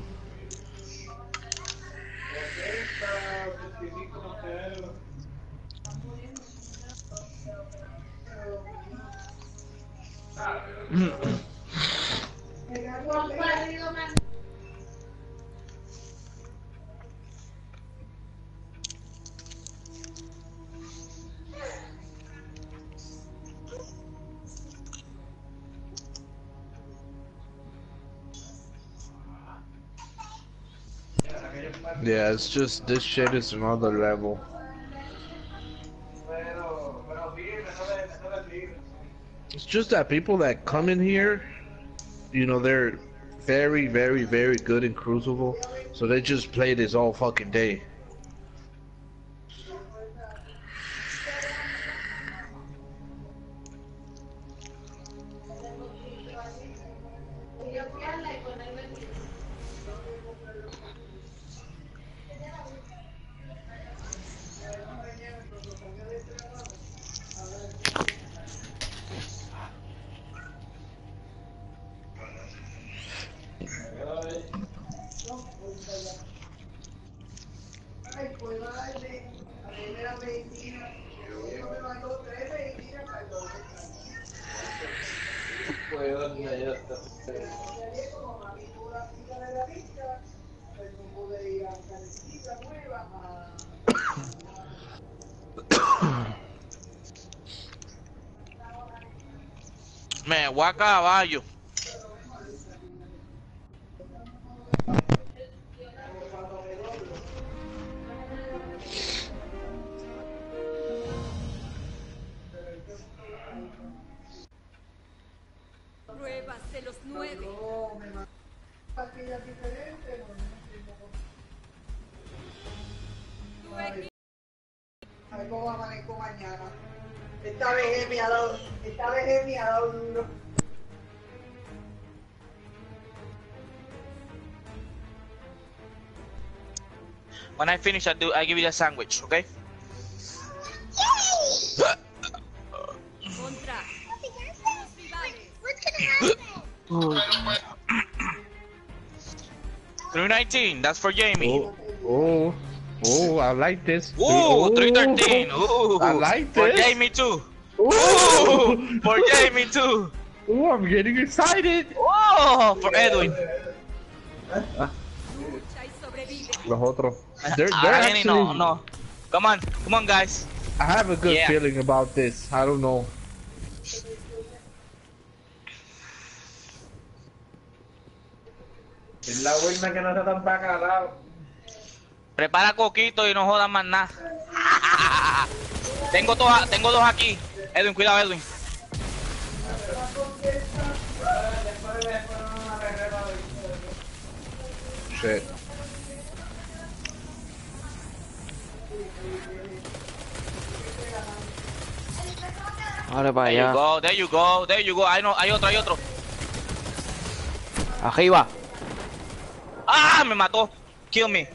It's just this shit is another level. It's just that people that come in here, you know, they're very, very, very good in Crucible, so they just play this all fucking day. A caballo. Pruebas de los nueve. A ver cómo amanezco mañana. Esta vez me ha dado, esta vez me ha dado duro. When I finish, I do. I give you a sandwich, okay? contra tus rivales. Three nineteen. That's for Jamie. Oh, oh, oh I like this. Ooh, Oh, 313. Ooh, I like this. For. Jamie too. Ooh, Ooh, for Jamie too. Ooh, I'm getting excited. Oh, for Edwin. Los otros. They're, they're ah, I no, no. Come on, come on, guys. I have a good feeling about this. I don't know. Prepara coquito y no jodas más nada. tengo, tengo dos aquí. Edwin, cuidado, Edwin. Shit. Vale, para There you allá. go, there you go, there you go. Hay, no, hay otro, hay otro. Arriba. ¡Ah! Me mató. Kill me.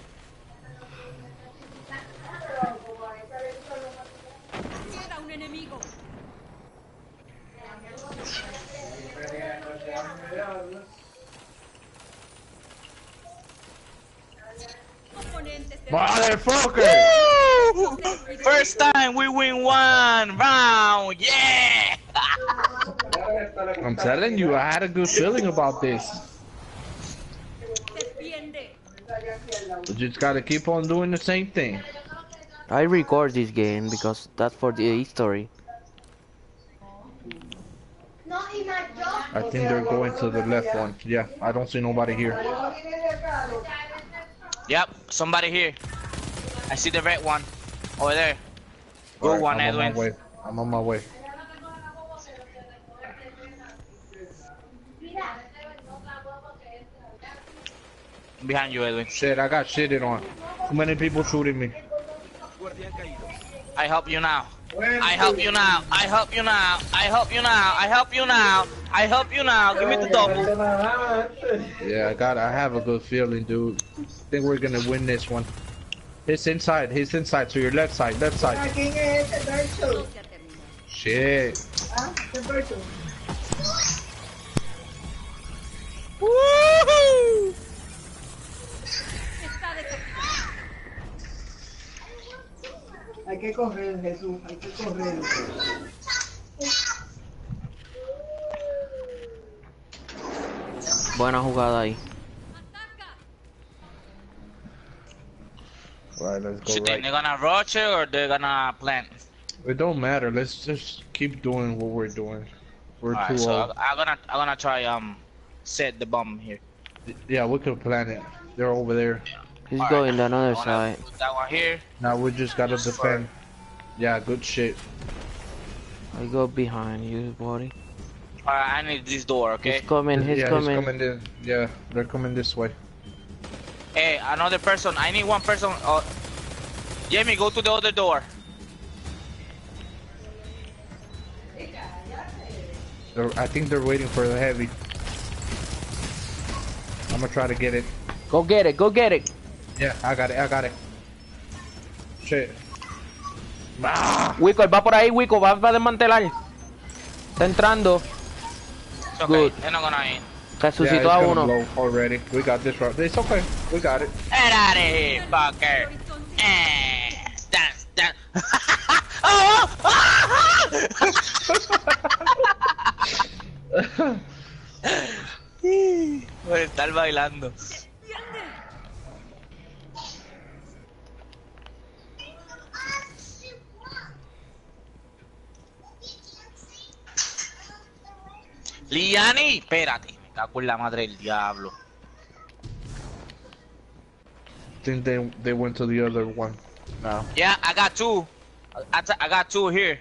Motherfucker! Woo! First time we win one round. Yeah! I'm telling you, I had a good feeling about this. Defiende. We just gotta keep on doing the same thing. I record this game because that's for the history. I think they're going to the left one. Yeah, I don't see nobody here. Yep, somebody here. I see the red one. Over there. Good Alright, one, I'm on my way. I'm on my way. Behind you, Edwin. Shit, I got shitted on. Too many people shooting me. I help you now. I help you now. I help you now. I help you now. I help you now. I help you now. Give me the double. Yeah, I got. I have a good feeling, dude. I think we're gonna win this one. He's inside. He's inside. To your left side. Left side. ¿Quién es ese Berto? Shit. ¿Ah? ¿Qué Berto? Woohoo! Hay que correr, Jesús, hay que correr. Buena jugada ahí. Alright, let's go You right. they're gonna rush it or they're gonna plant? It don't matter. Let's just keep doing what we're doing. We're Alright, too so old. I, I'm gonna I'm gonna try um set the bomb here. Yeah, we could plant it. They're over there. He's Alright, going the other I side. that one here. Now we just gotta defend. Yeah, good shit. I go behind you, buddy. Alright, I need this door, okay? He's coming, he's yeah, coming. he's coming in. Yeah, they're coming this way. Hey, another person. I need one person. Oh, Jamie, go to the other door. They're, I think they're waiting for the heavy. I'm gonna try to get it. Go get it, go get it. Yeah, I got it. I got it. Shit. Wico, él va por ahí, Wico, va, va a desmantelar. Está entrando. It's okay. Good. They're not gonna in. Yeah, Resucitó a uno. already. We got this right. It's okay. We got it. Get out of here, fucker. Eh, dance, dance. oh, Voy a estar bailando. Liani, espérate, me cago en la madre del diablo. I think they they went to the other one now. Yeah, I got two. I, I got two here.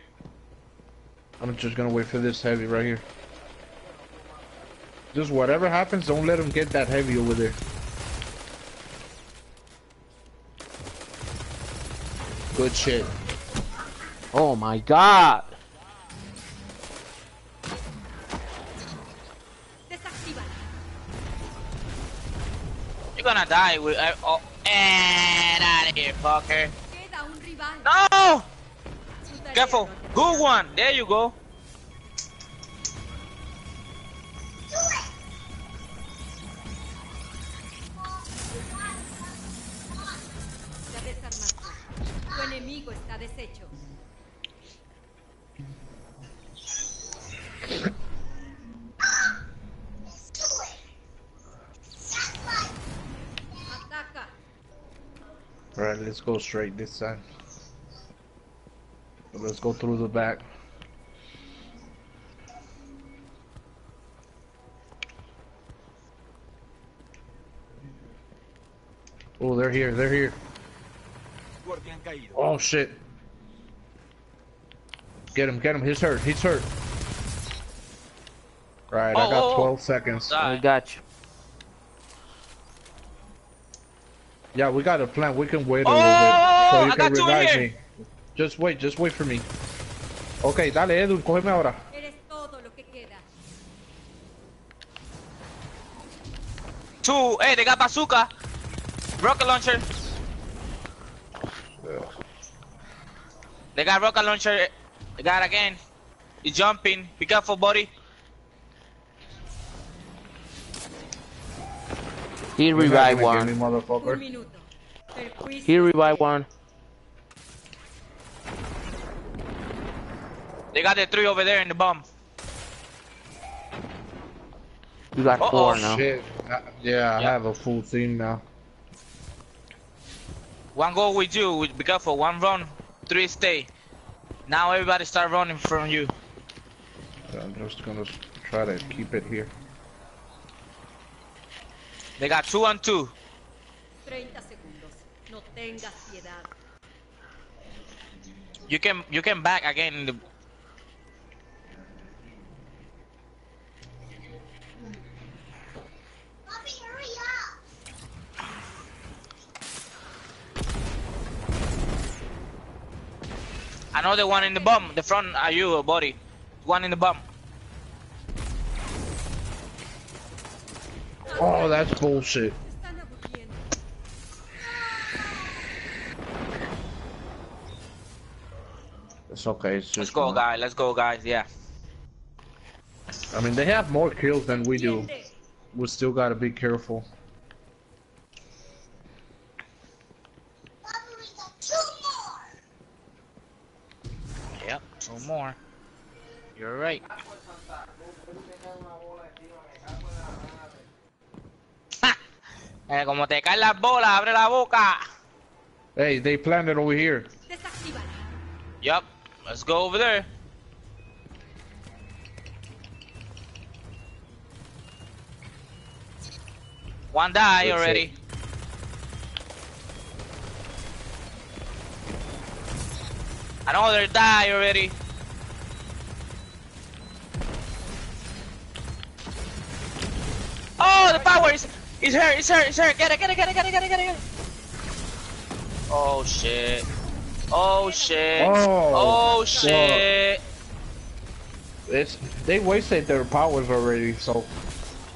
I'm just gonna wait for this heavy right here. Just whatever happens, don't let them get that heavy over there. Good shit. Oh my god. Gonna die with. Uh, oh, get out of here, fucker. Queda un rival. No! Careful. Good one. There you go. Ya desarmaste. Tu enemigo está deshecho. Alright, let's go straight this time. Let's go through the back. Oh, they're here, they're here. Oh shit. Get him, get him, he's hurt, he's hurt. Right, I Oh, got oh, oh. 12 seconds. I got you. Yeah, we got a plan. We can wait a Oh, little bit oh, so you I can revive me. Just wait, just wait for me. Okay, dale, Edwin, cógeme ahora. Eres todo lo que queda. Two. Hey, they got bazooka. Rocket launcher. They got rocket launcher. They got again. He's jumping. Be careful, buddy. He You're revive gonna get me, one. motherfucker. Un minuto. He revive one. They got the three over there in the bomb. You got Uh-oh. four now. Shit. Uh, Yeah, I Yeah. have a full team now. One go with you. Be careful. One run. Three stay. Now everybody start running from you. I'm just gonna try to keep it here. They got two and two. 30 segundos. No tengas piedad. You can you can back again in the Another one in the bomb. The front are you, buddy. One in the bomb. Oh, that's bullshit. Están. It's okay. It's Let's go, guys. Let's go, guys. Yeah. I mean, they have more kills than we do. We still gotta be careful. Yep. Two more. You're right. Eh, como te caen las bolas, abre la boca. Hey, they planted over here. Desactívala. Yep. Let's go over there. One die That's already. Another die already. Oh, the power is, is her, it's her, it's her. Get it, get it, get it, get it, get it, get it. Oh shit. Oh shit. Oh, Oh fuck. shit. It's they wasted their powers already, so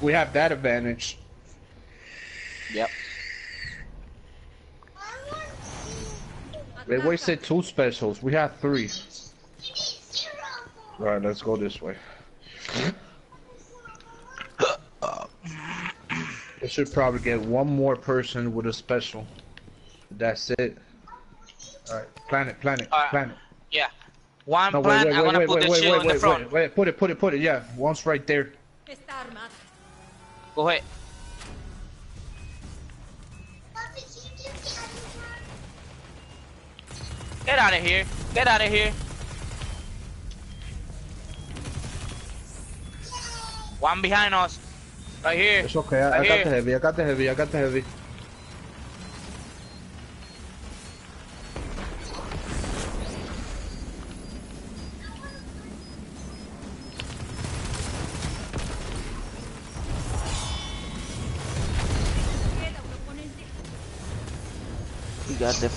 we have that advantage. Yep. They wasted two specials. We have three. Alright, let's go this way. Should probably get one more person with a special. That's it. Alright, planet, planet, Alright. planet. Yeah. One No, wait, plan. wait, I'm gonna wait, put wait, the wait, shield wait, in the wait, front. wait, wait, put it, put it, put it, yeah. One's right there. Go ahead. Get out of here. Get out of here. One behind us. Right here. It's okay. I, I Right got here. the heavy. I got the heavy. I got the heavy. Queda. He got the.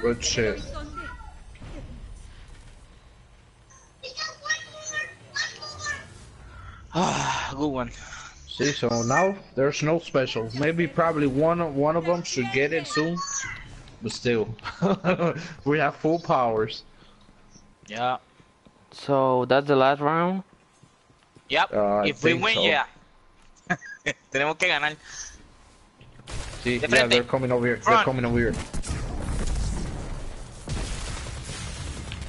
Good shit. horizonte. Ah, good one. See, so now there's no special. Maybe probably one one of them should get it soon, but still, we have full powers. Yeah. So that's the last round. Yep. Uh, if we win, so. yeah. Tenemos que ganar. See, De yeah, they're coming over here. They're coming over here.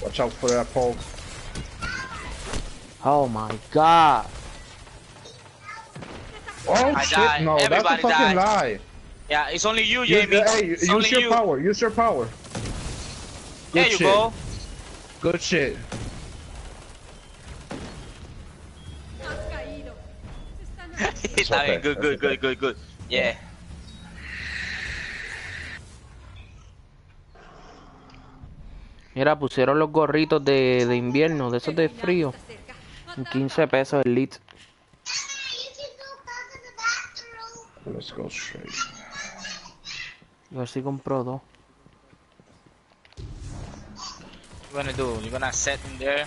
Watch out for that pole. Oh my god. Oh I shit! died. No, that's a Everybody fucking died. lie. Yeah, it's only you, Use, Jamie. hey, it's use your you. power. Use your power. There Good you shit. go. Good shit. Está okay, bien, good, good, okay. good, good, good. Yeah. Mira, pusieron los gorritos de, de invierno, de esos de frío. 15 pesos el lit. Let's go straight. A ver si compro dos. What you gonna do? You gonna set in there?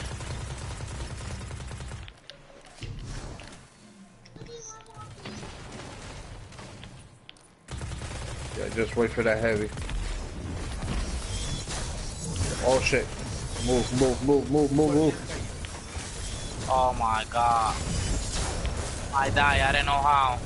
Yeah, just wait for that heavy. Oh shit. Move, move, move, move, move, move. Oh my god. I die, I don't know how.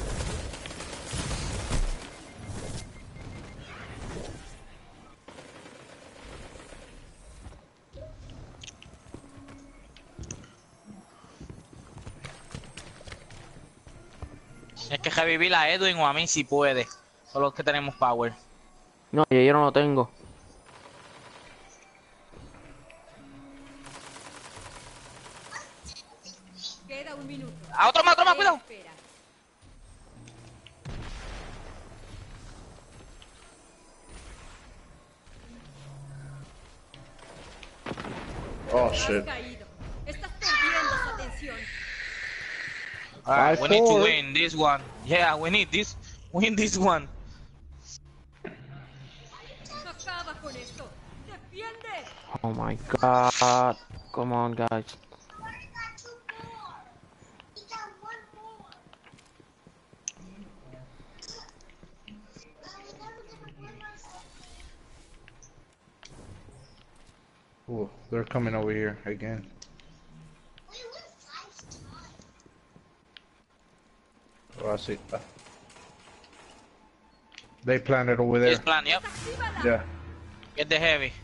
Es que revivir a Edwin o a mí si puede. Son los que tenemos power. No, yo, yo no lo tengo. Queda un minuto. ¡Ah, otro más, otro más, cuidado! Oh shit. Estás perdiendo su atención. Alright, we need to one. Yeah, we need this. Win this one. Acaba con esto. Defiende. Oh my god. Come on, guys. Ooh, they're coming over here again. I see. They planted over there. This plan, yep. Yeah. Get the heavy.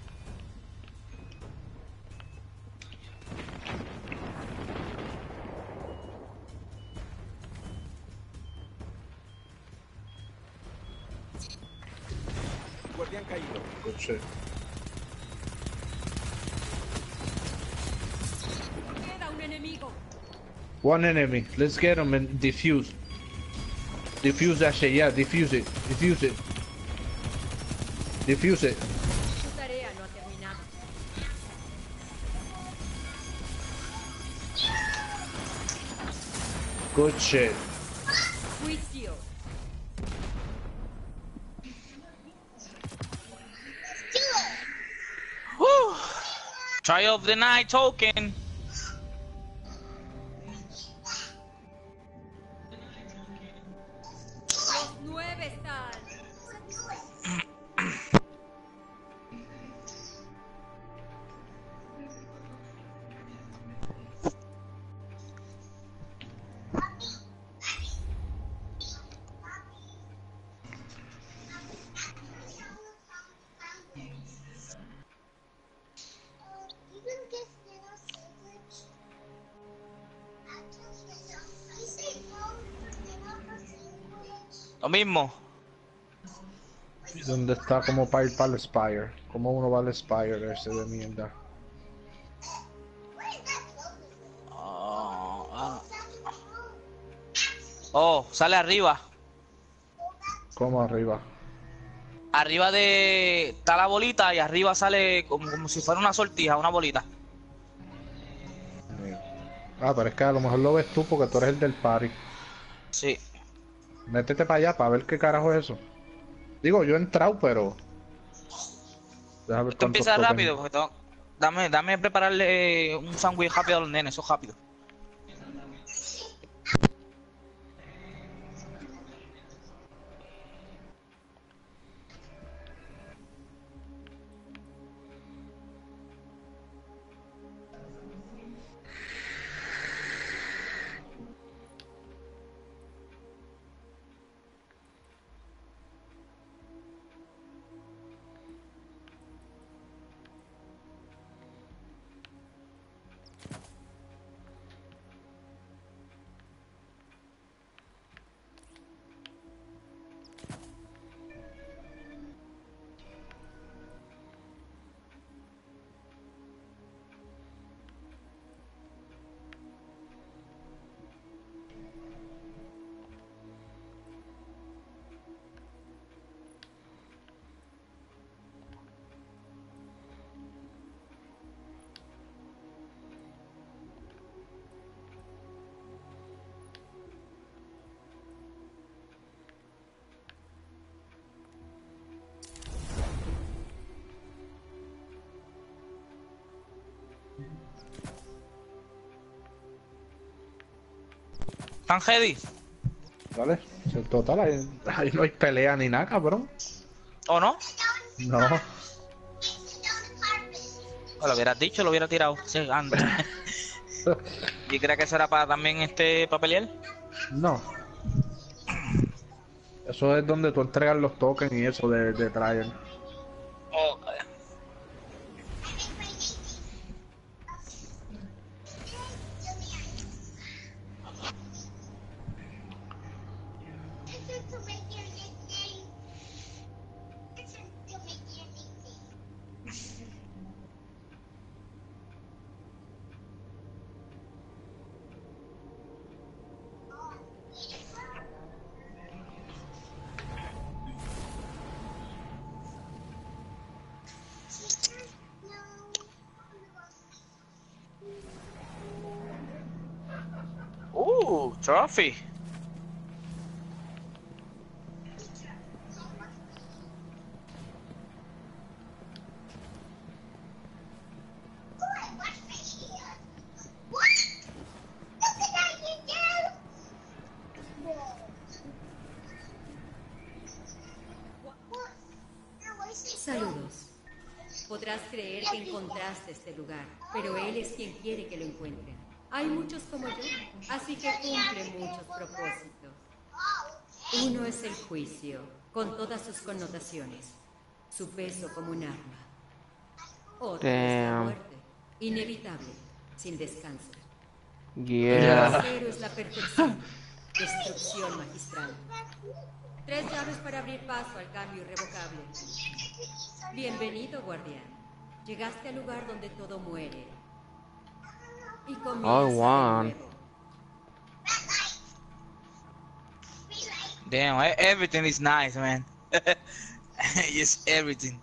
Good shit. Queda un enemigo. One enemy. Let's get him and defuse. Defuse that shit. Yeah, defuse it. Defuse it. Defuse it. Good shit. Try of the night token. Mismo. ¿Dónde está como para ir para el Spire? ¿Cómo uno va al Spire ese de mierda? Oh, ah. Oh, sale arriba. ¿Cómo arriba? Arriba de. Está la bolita y arriba sale como, como si fuera una sortija, una bolita. Ah, pero es que a lo mejor lo ves tú porque tú eres el del party. Sí. Métete para allá para ver qué carajo es eso. Digo, yo he entrado, pero. Ver Esto cuántos empieza tokens- rápido. Porque tengo- Dame, dame prepararle un sándwich rápido a los nenes, eso es rápido. ¿Están ready? Dale, en total, ahí, ahí no hay pelea ni nada, cabrón. ¿O no? No. O lo hubieras dicho, lo hubiera tirado. Sí, antes. ¿Y crees que eso era para también este papelier? No. Eso es donde tú entregas los tokens y eso de, de trial. Saludos. Podrás creer que encontraste este lugar, pero él es quien quiere que lo encuentren. Hay muchos como yo, así que cumple muchos propósitos. Uno es el juicio, con todas sus connotaciones, su peso como un arma. Otro es la muerte, inevitable, sin descanso. El Yeah. tercero es la perfección, destrucción magistral. Tres llaves para abrir paso al cambio irrevocable. Bienvenido, guardián. Llegaste al lugar donde todo muere. Y comienza Oh, de nuevo. Damn, everything is nice, man. Just everything.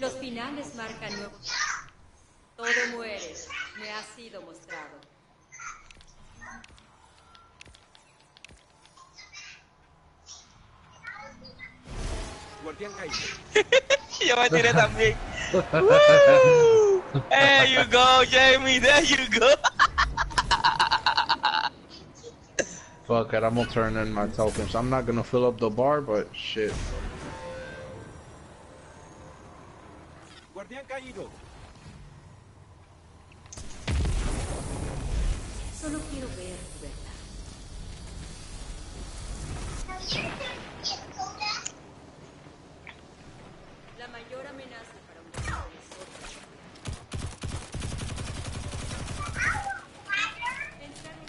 Los finales marcan nuevo. Todo muere. Me ha sido mostrado. Guardián caído. Yo me tiré también. Woo! There you go, Jamie. There you go. Fuck it, I'm gonna turn in my tokens. I'm not gonna fill up the bar, but shit. Guardián caído. Solo quiero ver tu verdad.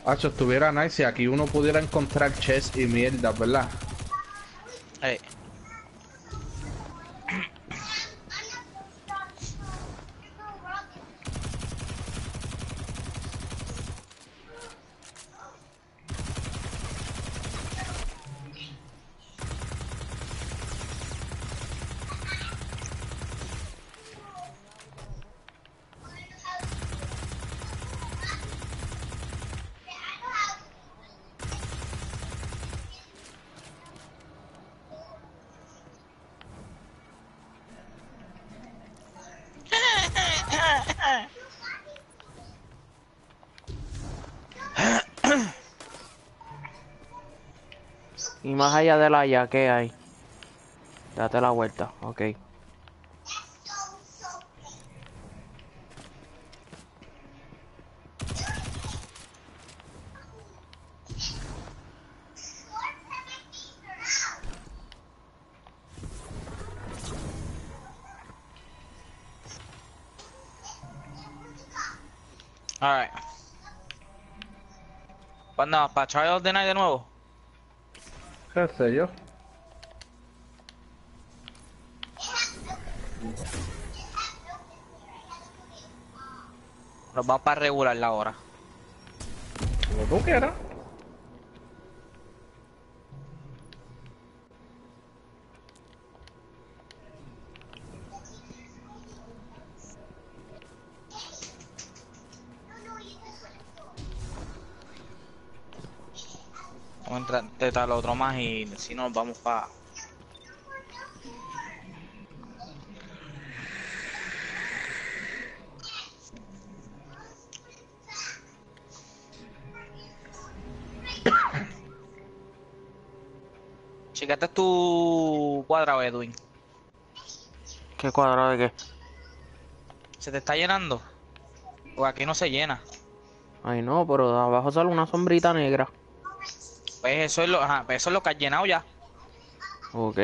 Hacho, estuviera nice si aquí uno pudiera encontrar chest y mierda, ¿verdad? Hey. Más allá de la ya, ¿qué hay? Date la vuelta, ok. Alright. Pues no, para the Night de nuevo. ¿Qué sé yo? Nos vamos para regular la hora. Como tú quieras. de tal otro más y si nos vamos para... Chica, es tu cuadrado, Edwin. ¿Qué cuadrado de qué? ¿Se te está llenando? Pues aquí no se llena. Ay, no, pero abajo sale una sombrita negra. Pues eso es lo, ajá, pues eso es lo que has llenado ya. Ok.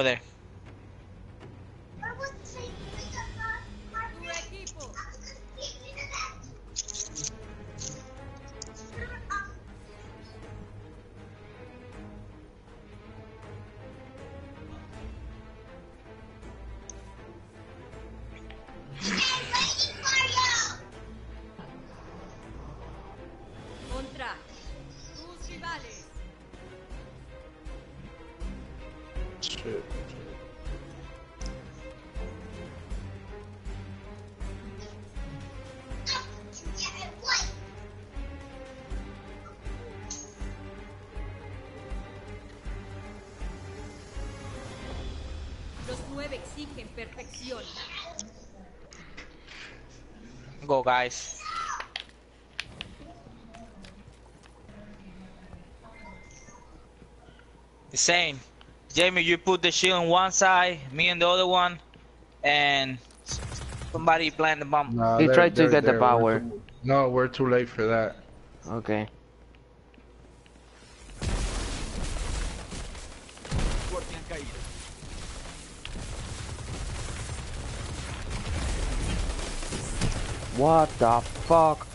Over there. Los nueve exigen perfección. Go, guys. The same. Jamie, you put the shield on one side, me on the other one, and somebody plant the bomb. No, He tried to they're get the there. We're power. too- no, we're too late for that. Ok. What the fuck?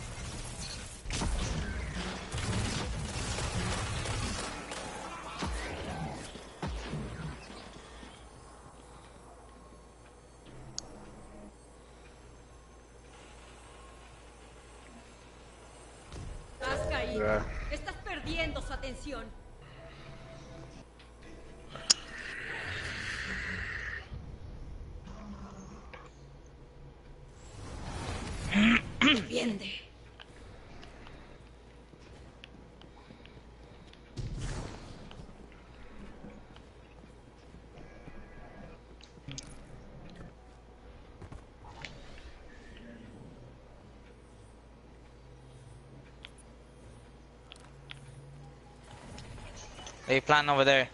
They plant over there.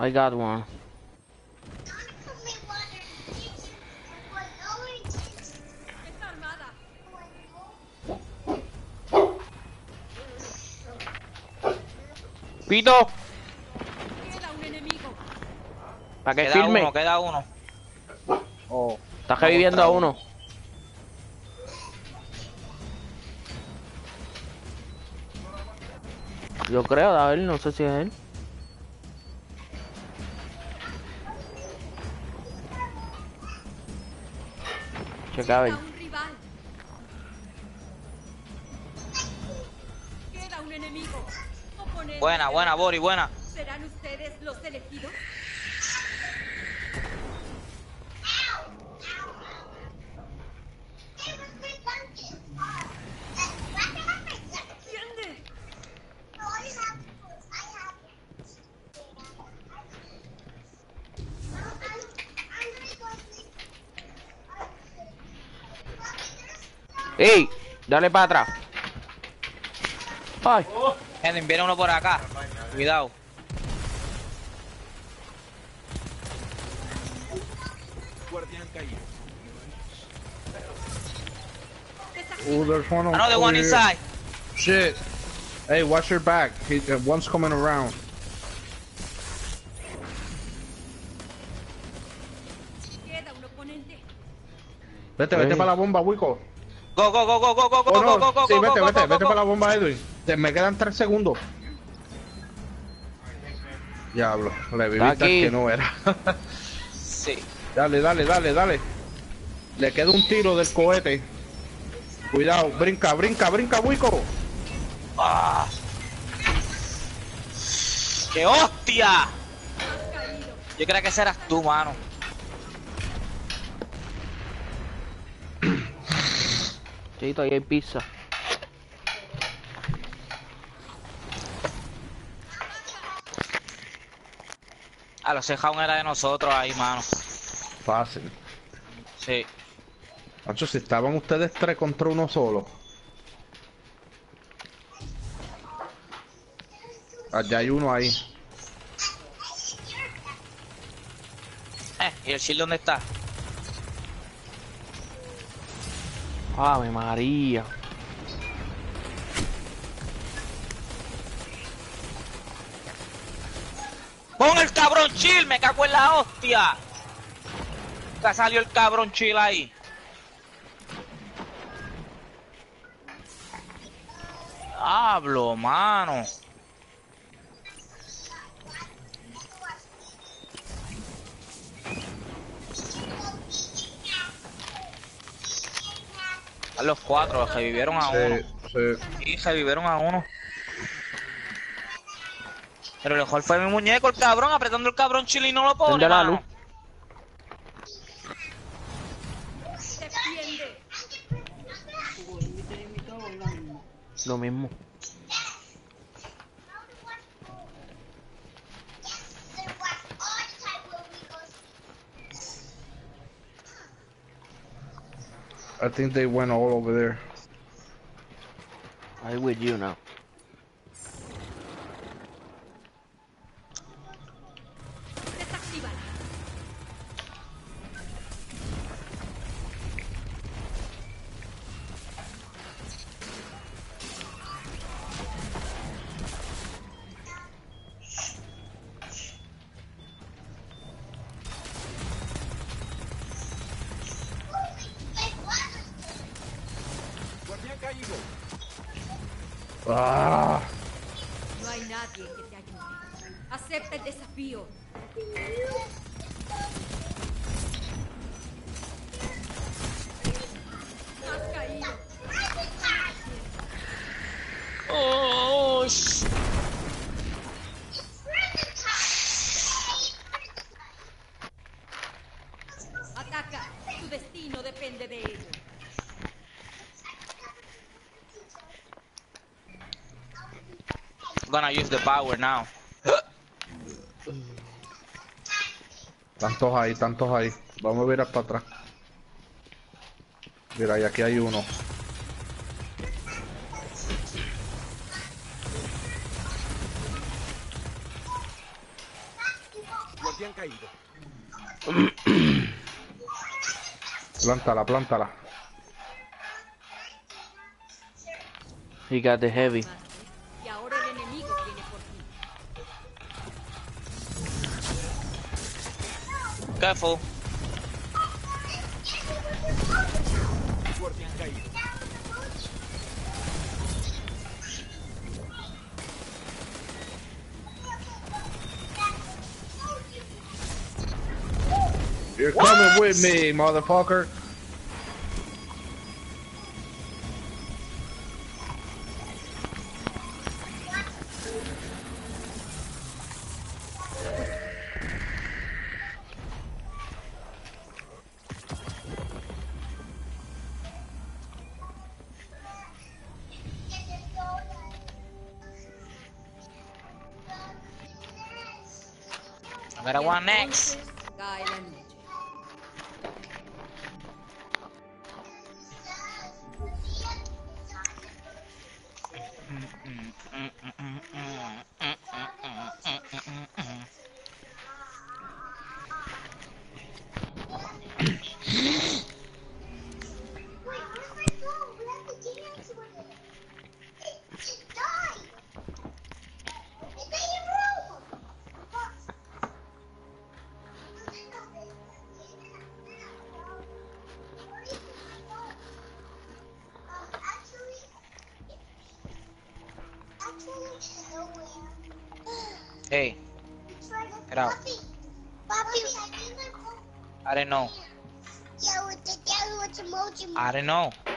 I got one. Pito. Para que queda filme. Uno, queda uno. Oh, Estás reviviendo a uno. Yo creo, a ver, no sé si es él. Enemigo. Oponente. Buena, buena, Bori, buena. ¿Serán ustedes los elegidos? ¿Entiende? ¡Ey! Dale para atrás. Ay, Henry, viene uno por acá. Cuidado. Oh, there's one on Another one here. inside. Shit. Hey, watch your back. He, uh, one's coming around. Vete, vete para la bomba, Wico. Go, go, go, go, go, go, go, Oh, go, no. go, go, sí, go, vete, go, vete, go, vete go, para la bomba, Edwin. Me quedan tres segundos. Diablo, le vi que no era. Sí. dale, dale, dale, dale. Le queda un tiro del cohete. Cuidado, brinca, brinca, brinca, Wico. Ah. ¡Qué hostia! Yo creía que ese eras tú, mano. Chito, ahí hay pizza. A los Sejaun era de nosotros ahí, mano. Fácil. Sí. Macho, si estaban ustedes tres contra uno solo. Allá hay uno ahí. Eh, ¿y el shield dónde está? Ave María. ¡Pon el cabrón chill! ¡Me cago en la hostia! Ya salió el cabrón chill ahí. Hablo, mano. A los cuatro, revivieron a uno. Sí, Y revivieron a uno. Pero lo mejor fue mi muñeco, el cabrón, apretando el cabrón chile y no lo pone, la luz. Lo mismo. I think they went all over there. I with you now. Use the power now. tantos ahí, tantos ahí. Vamos a ver para atrás. Mira, y aquí hay uno. Guardián caído. Plántala, plántala. He got the heavy. Careful. You're coming with me, motherfucker. Didn't know.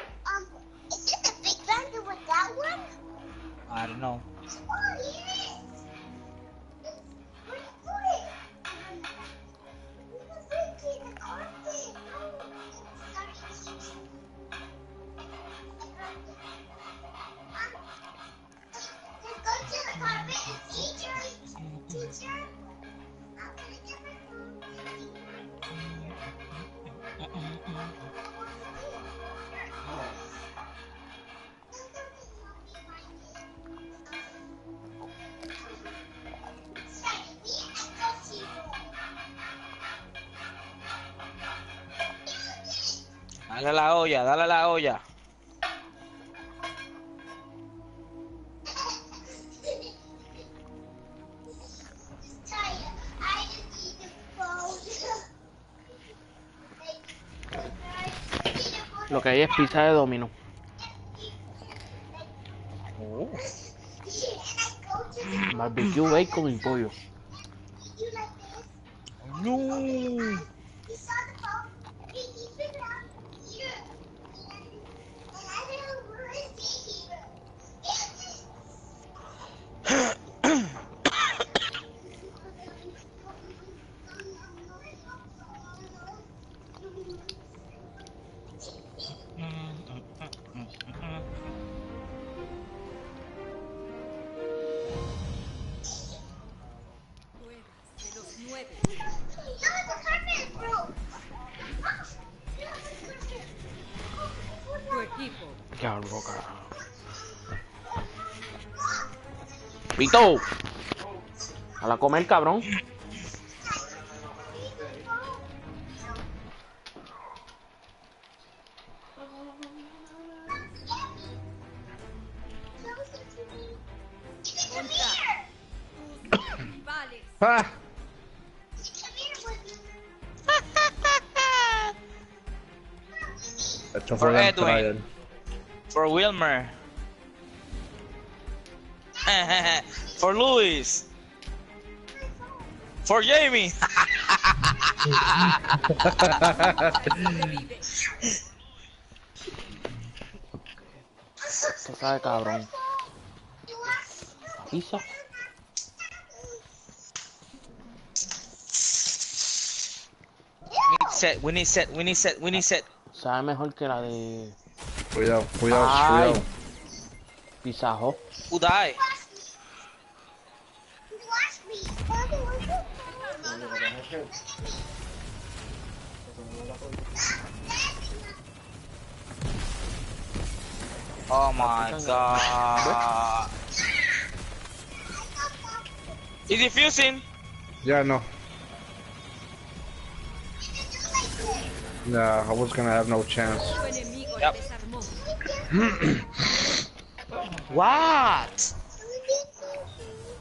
Hay es pizza de domino. Barbecue, bacon y pollo. A la comer, cabrón. Ah, For Edwin. For Wilmer. For Luis. For Jamie. Esto sabe cabrón. Need set, we need set, we need set, we need set. Sabe mejor que la de Cuidado, cuidado, Ay. cuidado. Hut. Who died? Oh my god. He's defusing. Yeah, no. Nah, I was gonna have no chance. Yep. What?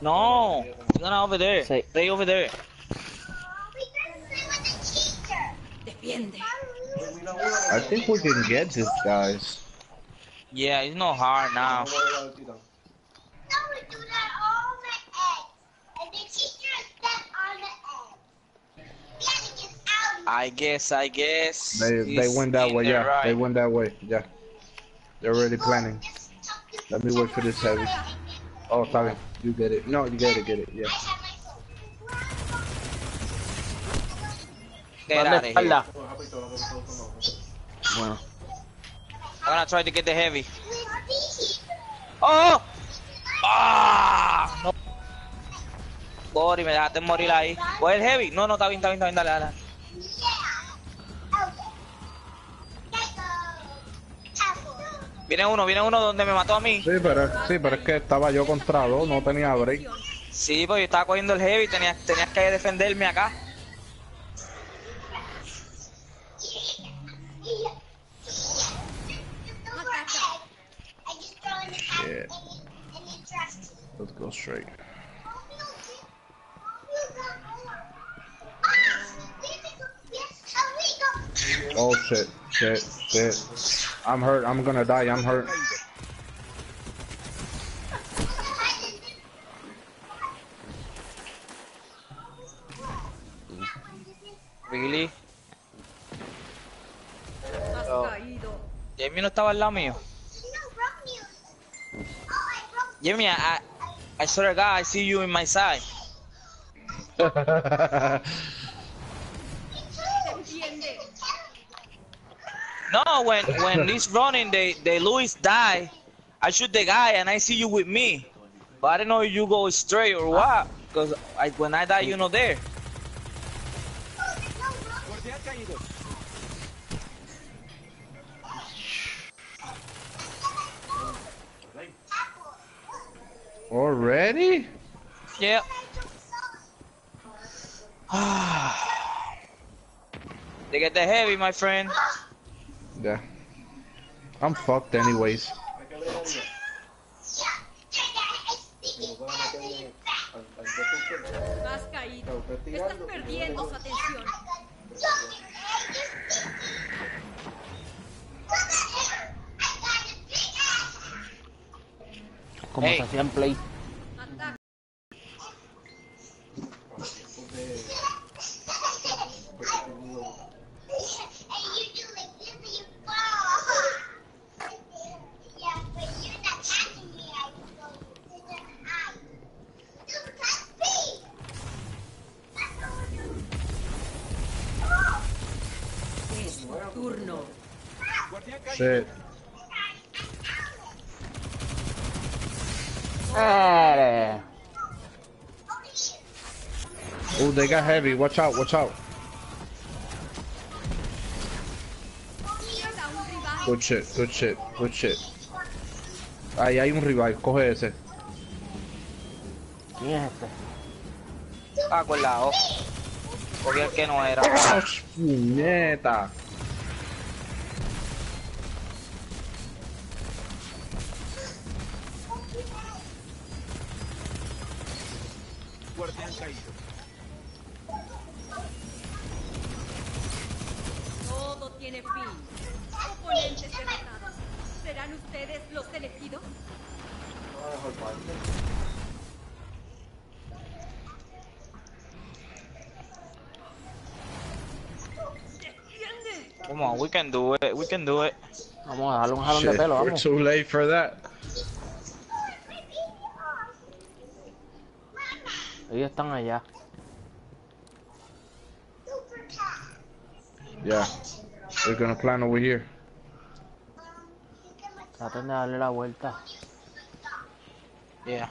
No. You're gonna over there. Sí. Stay over there. Entiende. I think we can get this, guys. Yeah, it's not hard now. I guess, I guess. They they went that way, yeah. right. They went that way, yeah. They're already planning. Let me wait for this heavy. Oh, sorry. You get it. No, you get it, get it, yeah. Espalda. Bueno. I'm gonna try to get the heavy. ¡Oh! ¡Ah! No. Bori, me dejaste morir ahí. ¿Cuál es el heavy? No, no, está bien, está bien, está bien, dale, dale. Viene uno, viene uno donde me mató a mí. Sí, pero, sí, pero es que estaba yo contra dos, no tenía break. Sí, pues yo estaba cogiendo el heavy, tenías, tenías que defenderme acá. Shit. Let's go straight. Oh shit, shit, shit. I'm hurt, I'm gonna die, I'm hurt. Really? Has Oh. caído. No estaba al lado mío. Jamie, I, I, I swear to God, I see you in my side. No, when when this running, they they Luis die. I shoot the guy and I see you with me, but I don't know if you go straight or what. Cause I, when I die, you're not there. Already? Yep. they got the heavy, my friend. Yeah. I'm fucked anyways. Has caído. Estás perdiendo su atención. Como se hacía en Play. Es tu turno. Shit. Eh, Heavy. Watch out, watch out. Good shit, good shit, good shit. Ahí hay un rival, coge ese. ¿Quién es este? Ah, con la O. Cogí el que no era. ¡Oh, puñeta! Can do it. We can do it. Vamos a darle un jalón de Shit, pelo, we're too late for that. Ellos están allá. Yeah. We're gonna plan over here. Traten de darle la vuelta. Yeah.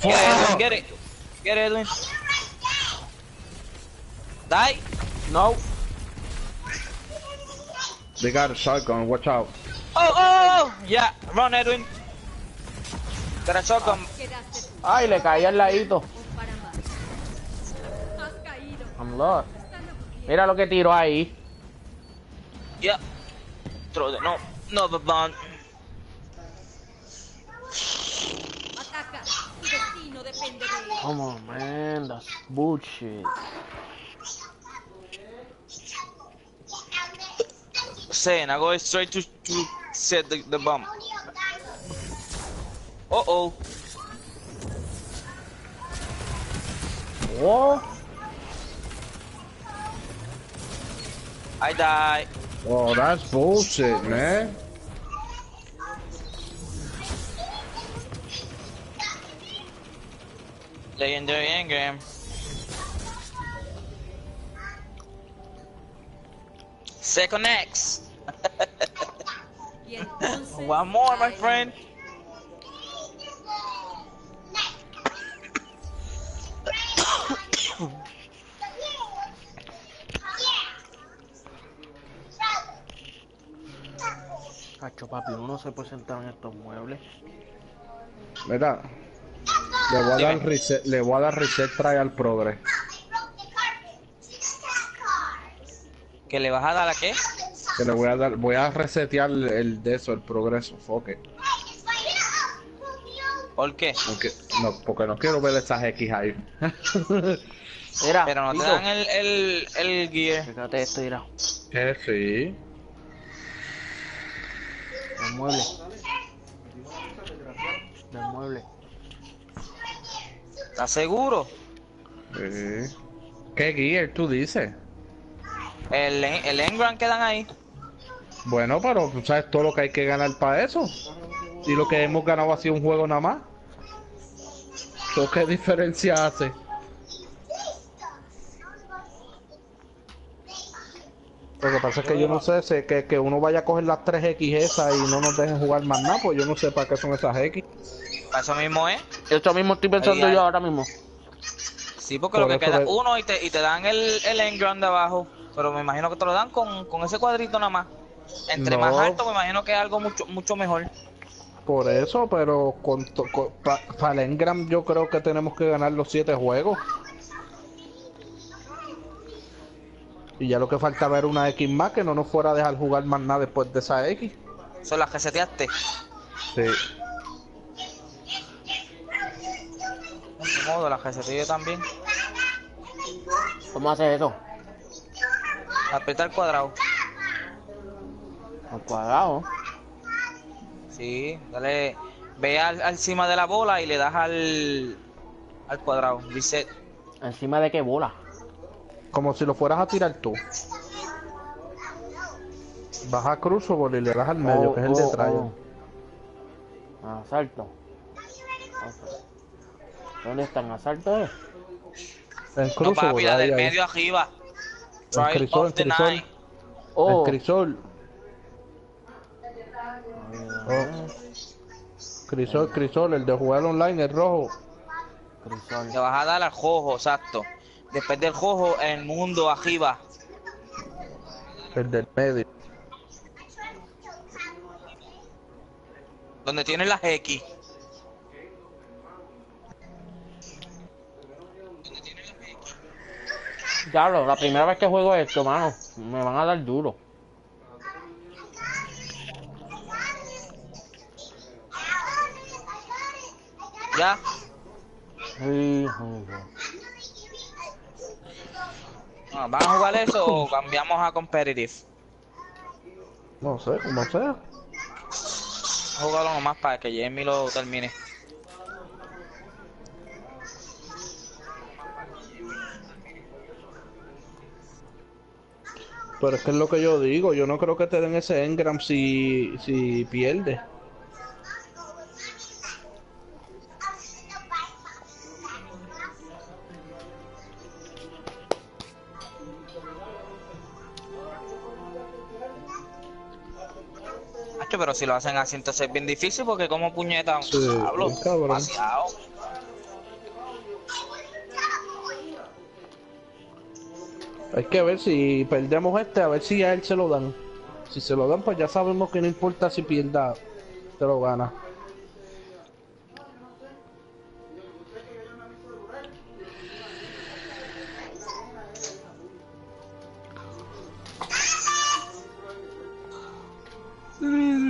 Get it, get it. Get it, Edwin. Die. No. They got a shotgun, watch out. Oh, oh, oh. Yeah, run, Edwin. Got a shotgun. Ay, le caí al ladito. I'm lost. Mira lo que tiró ahí. Yeah. Throw the no, no, the bomb. Come on, man. That's bullshit. Saying. I go straight to, to set the, the bomb. Uh oh. What? I die. Oh, that's bullshit, man. Legendary engram. Second X. One more, my friend. Cacho, papi, uno no se puede sentar en estos muebles. Mira, le voy a dar reset, le voy a dar reset trial progress. ¿Que le vas a dar a qué? Que le voy a dar, voy a resetear el, de eso, el progreso, foque. ¿Por qué? Porque no, porque no quiero ver esas X ahí. Mira, Pero no te dan el, el, el gear. Fíjate esto, mira. Eh, sí. El mueble. El mueble. ¿Estás seguro? Sí. ¿Qué gear tú dices? El, el engram que dan ahí. Bueno, pero tú sabes todo lo que hay que ganar para eso. Y lo que hemos ganado ha sido un juego nada más. ¿Eso qué diferencia hace? Lo que pasa es que yo no sé, sé que, que uno vaya a coger las 3X esas y no nos dejen jugar más nada, pues yo no sé para qué son esas X. Para eso mismo es. Esto mismo estoy pensando Ahí, yo ahora mismo. Sí, porque Por lo que eso queda de- uno y te, y te dan el, el engram de abajo. Pero me imagino que te lo dan con, con ese cuadrito nada más. Entre más alto, me imagino que es algo mucho mucho mejor. Por eso, pero con, para el Engram yo creo que tenemos que ganar los 7 juegos. Y ya lo que faltaba era una X más que no nos fuera a dejar jugar más nada después de esa X. Son las que seteaste. Sí. De modo, las que seteé yo también. ¿Cómo haces eso? Aprieta el cuadrado. Al cuadrado. Sí, dale. Ve al, al encima de la bola y le das al, al cuadrado. Reset. ¿Encima de qué bola? Como si lo fueras a tirar tú. Vas a Crucible y le das al medio, Oh, que es el de oh, oh. Asalto. ¿Dónde están? ¿Asalto es? En No, Crucible, papi, la del ahí. medio arriba. Crisol, Crisol. Oh. En Crisol. Oh. Crisol, Crisol, el de jugar online, el rojo. Le vas a dar al jojo, exacto. Después del jojo, el mundo arriba. El del medio. Donde tienen las X. Diablo, la primera vez que juego esto, mano, me van a dar duro. ¿Ya? Sí, Ah, ¿Van a jugar eso o cambiamos a competitive? No sé, como sea. Jugarlo nomás para que Jamie lo termine. Pero es que es lo que yo digo, yo no creo que te den ese engram si, si pierdes. Pero si lo hacen así, entonces es bien difícil porque como puñeta, Sí, hablo demasiado. Hay que ver si perdemos este, a ver si a él se lo dan. Si se lo dan, pues ya sabemos que no importa si pierda, te lo gana. Ah.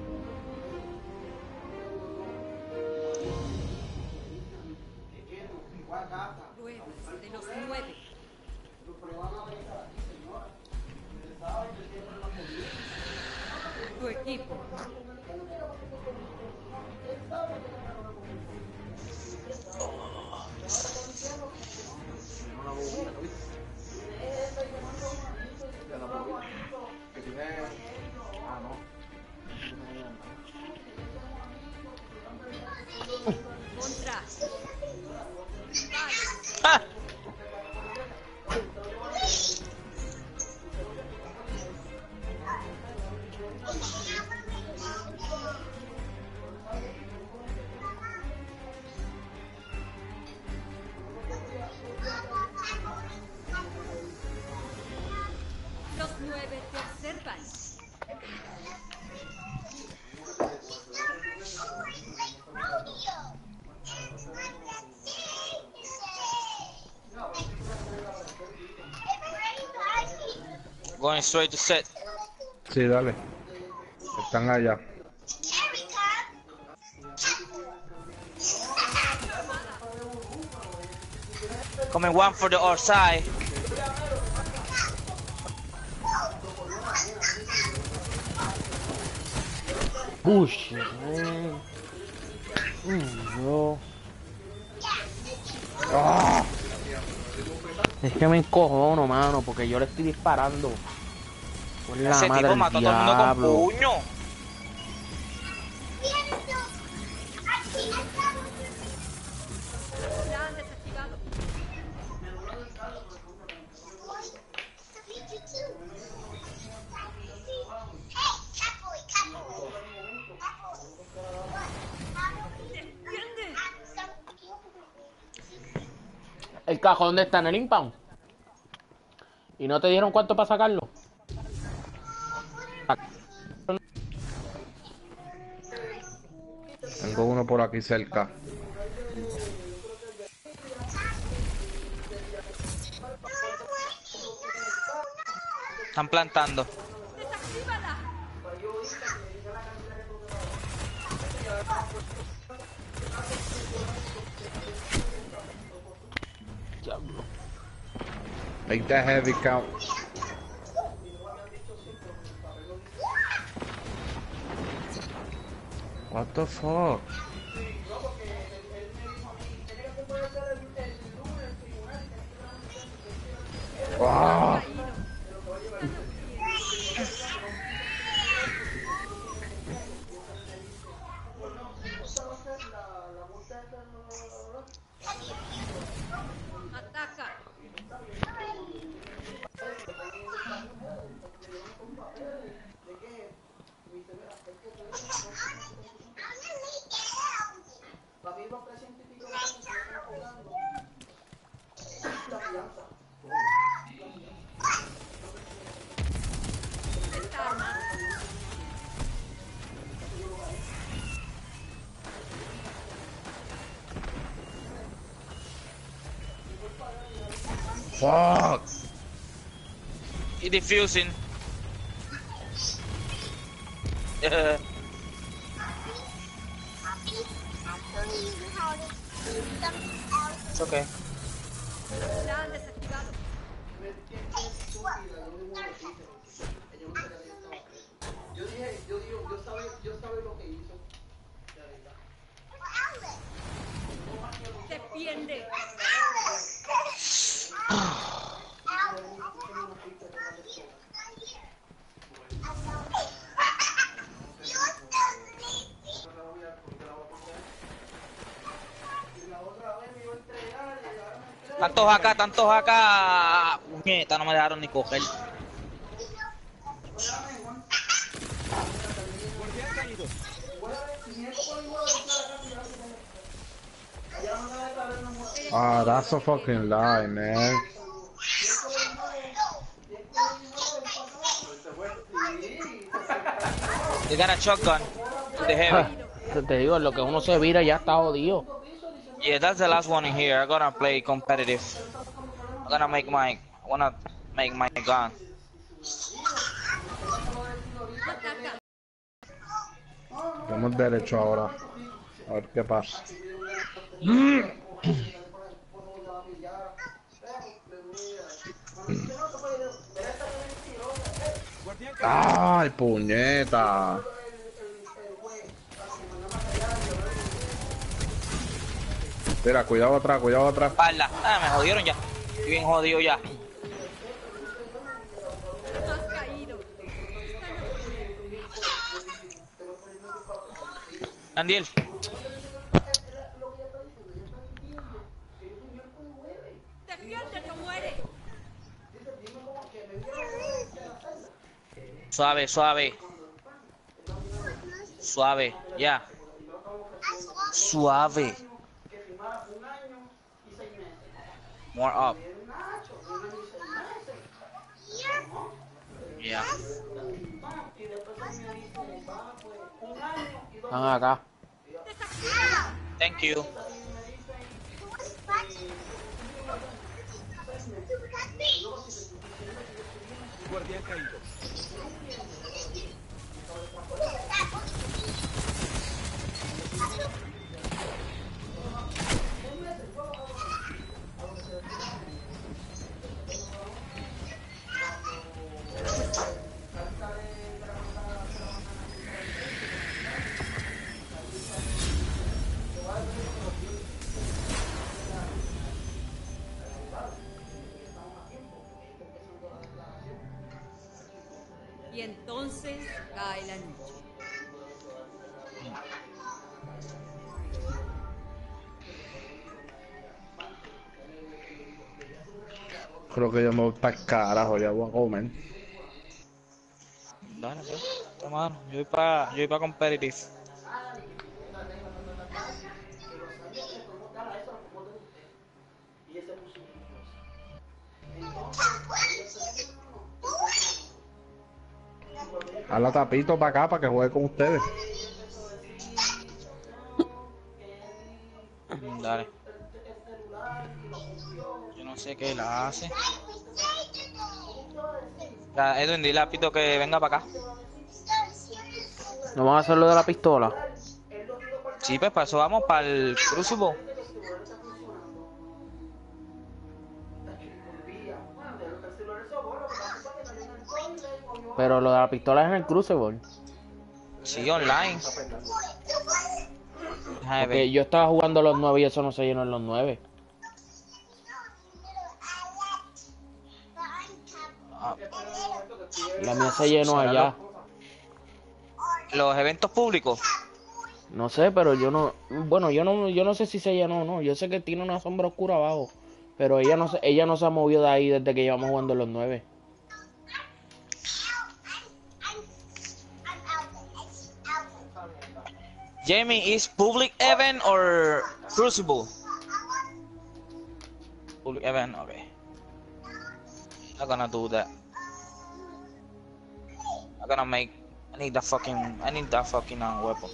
ready to set. Sí, dale. Están allá. Coming one for the other side. Ah. Es que me encojono, mano, porque yo le estoy disparando. La Ese madre tipo mató a todo el mundo con puño. ¿El cajón dónde está? ¿En el impound? ¿Y no te dieron cuánto para sacarlo? Tengo uno por aquí cerca. Están plantando. Make that heavy count. What the fuck? Wow. Fuck! He defusing. Yeah. Tantos acá. Puñeta, no me dejaron ni coger. Ah, that's a fucking lie, man. They got a shotgun. The heavy. Te digo, lo que uno se vira ya está jodido. Yeah, that's the last one in here. I'm gonna play competitive. I'm gonna make my. I wanna make my gun. Vamos derecho ahora. A ver qué pasa. Ay, puñeta. Mira, cuidado atrás, cuidado atrás. Espalda. Ah, me jodieron ya. Estoy bien jodido ya. Andiel. ¡Defiéndete o muere! Suave, suave. Suave, ya. Suave. More up. Yeah. Están acá. Thank you. Guardián caído. Creo que yo me voy para el carajo, ya voy a comer. Dale, pues. Toma, yo voy para yo voy para competitive. A la tapito para acá para que juegue con ustedes. Dale. No sé qué la hace. Ya, Edwin, dile a Pito que venga para acá. ¿No van a hacer lo de la pistola? Sí, pues para eso vamos, para el Crucible. Pero lo de la pistola es en el Crucible. Sí, online. Porque yo estaba jugando los 9 y eso no se llenó en los 9. La mía se llenó ¿Será allá. Los eventos públicos. No sé, pero yo no. Bueno, yo no, yo no sé si se llenó o no. Yo sé que tiene una sombra oscura abajo. Pero ella no se, ella no se ha movido de ahí desde que llevamos jugando los 9. Jamie, is public event or Crucible? Public event, okay. I'm gonna do that. Gonna make. I need that fucking. I need that fucking uh, weapon.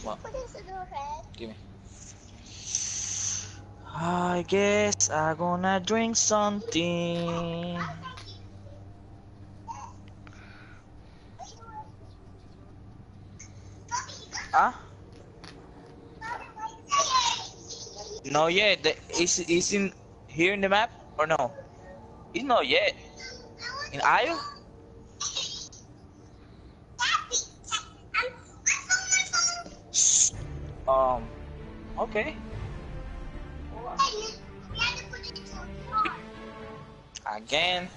What? Give me. I guess I'm gonna drink something. Huh? No yeah, The, is is in here in the map or no? It's not yet. In Isle? Um. Okay. Again.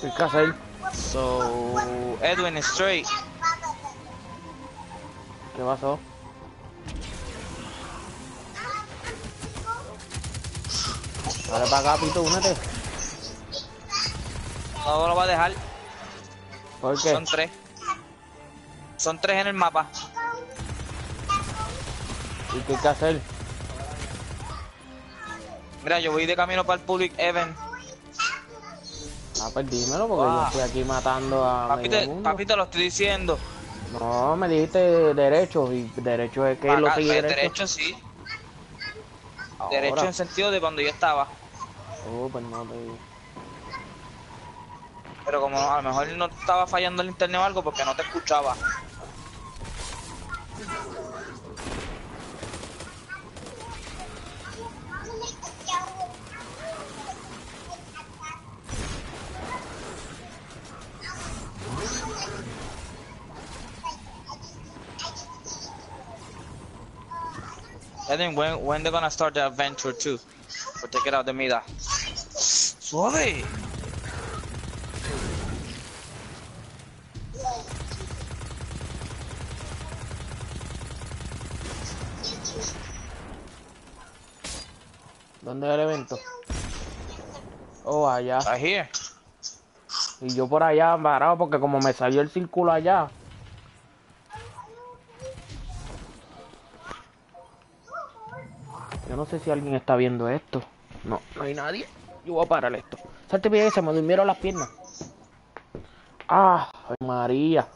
¿Qué hay que hacer? So, Edwin is straight. ¿Qué pasó? Dale para acá, Pito, únete. No lo va a dejar. ¿Por qué? Son tres. Son tres en el mapa. ¿Y qué hay que hacer? Mira, yo voy de camino para el public event. Ah, pues dímelo, porque yo Ah. estoy aquí matando a Papi medio te, mundo. papi, te lo estoy diciendo. No, me dijiste derecho, y derecho es que Acá, lo sigue pues, derecho. derecho sí. Ahora. Derecho en sentido de cuando yo estaba. Oh, pues no te. Pero como a lo mejor no estaba fallando el internet o algo porque no te escuchaba. I think when when they're gonna start the adventure too, or take it out the mida. Suave. ¿Dónde es el evento? Oh, allá. Right here. Y yo por allá varado porque como me salió el círculo allá. Yo no sé si alguien está viendo esto. No, no hay nadie. Yo voy a parar esto. Salte bien, se me durmieron las piernas. Ah, María.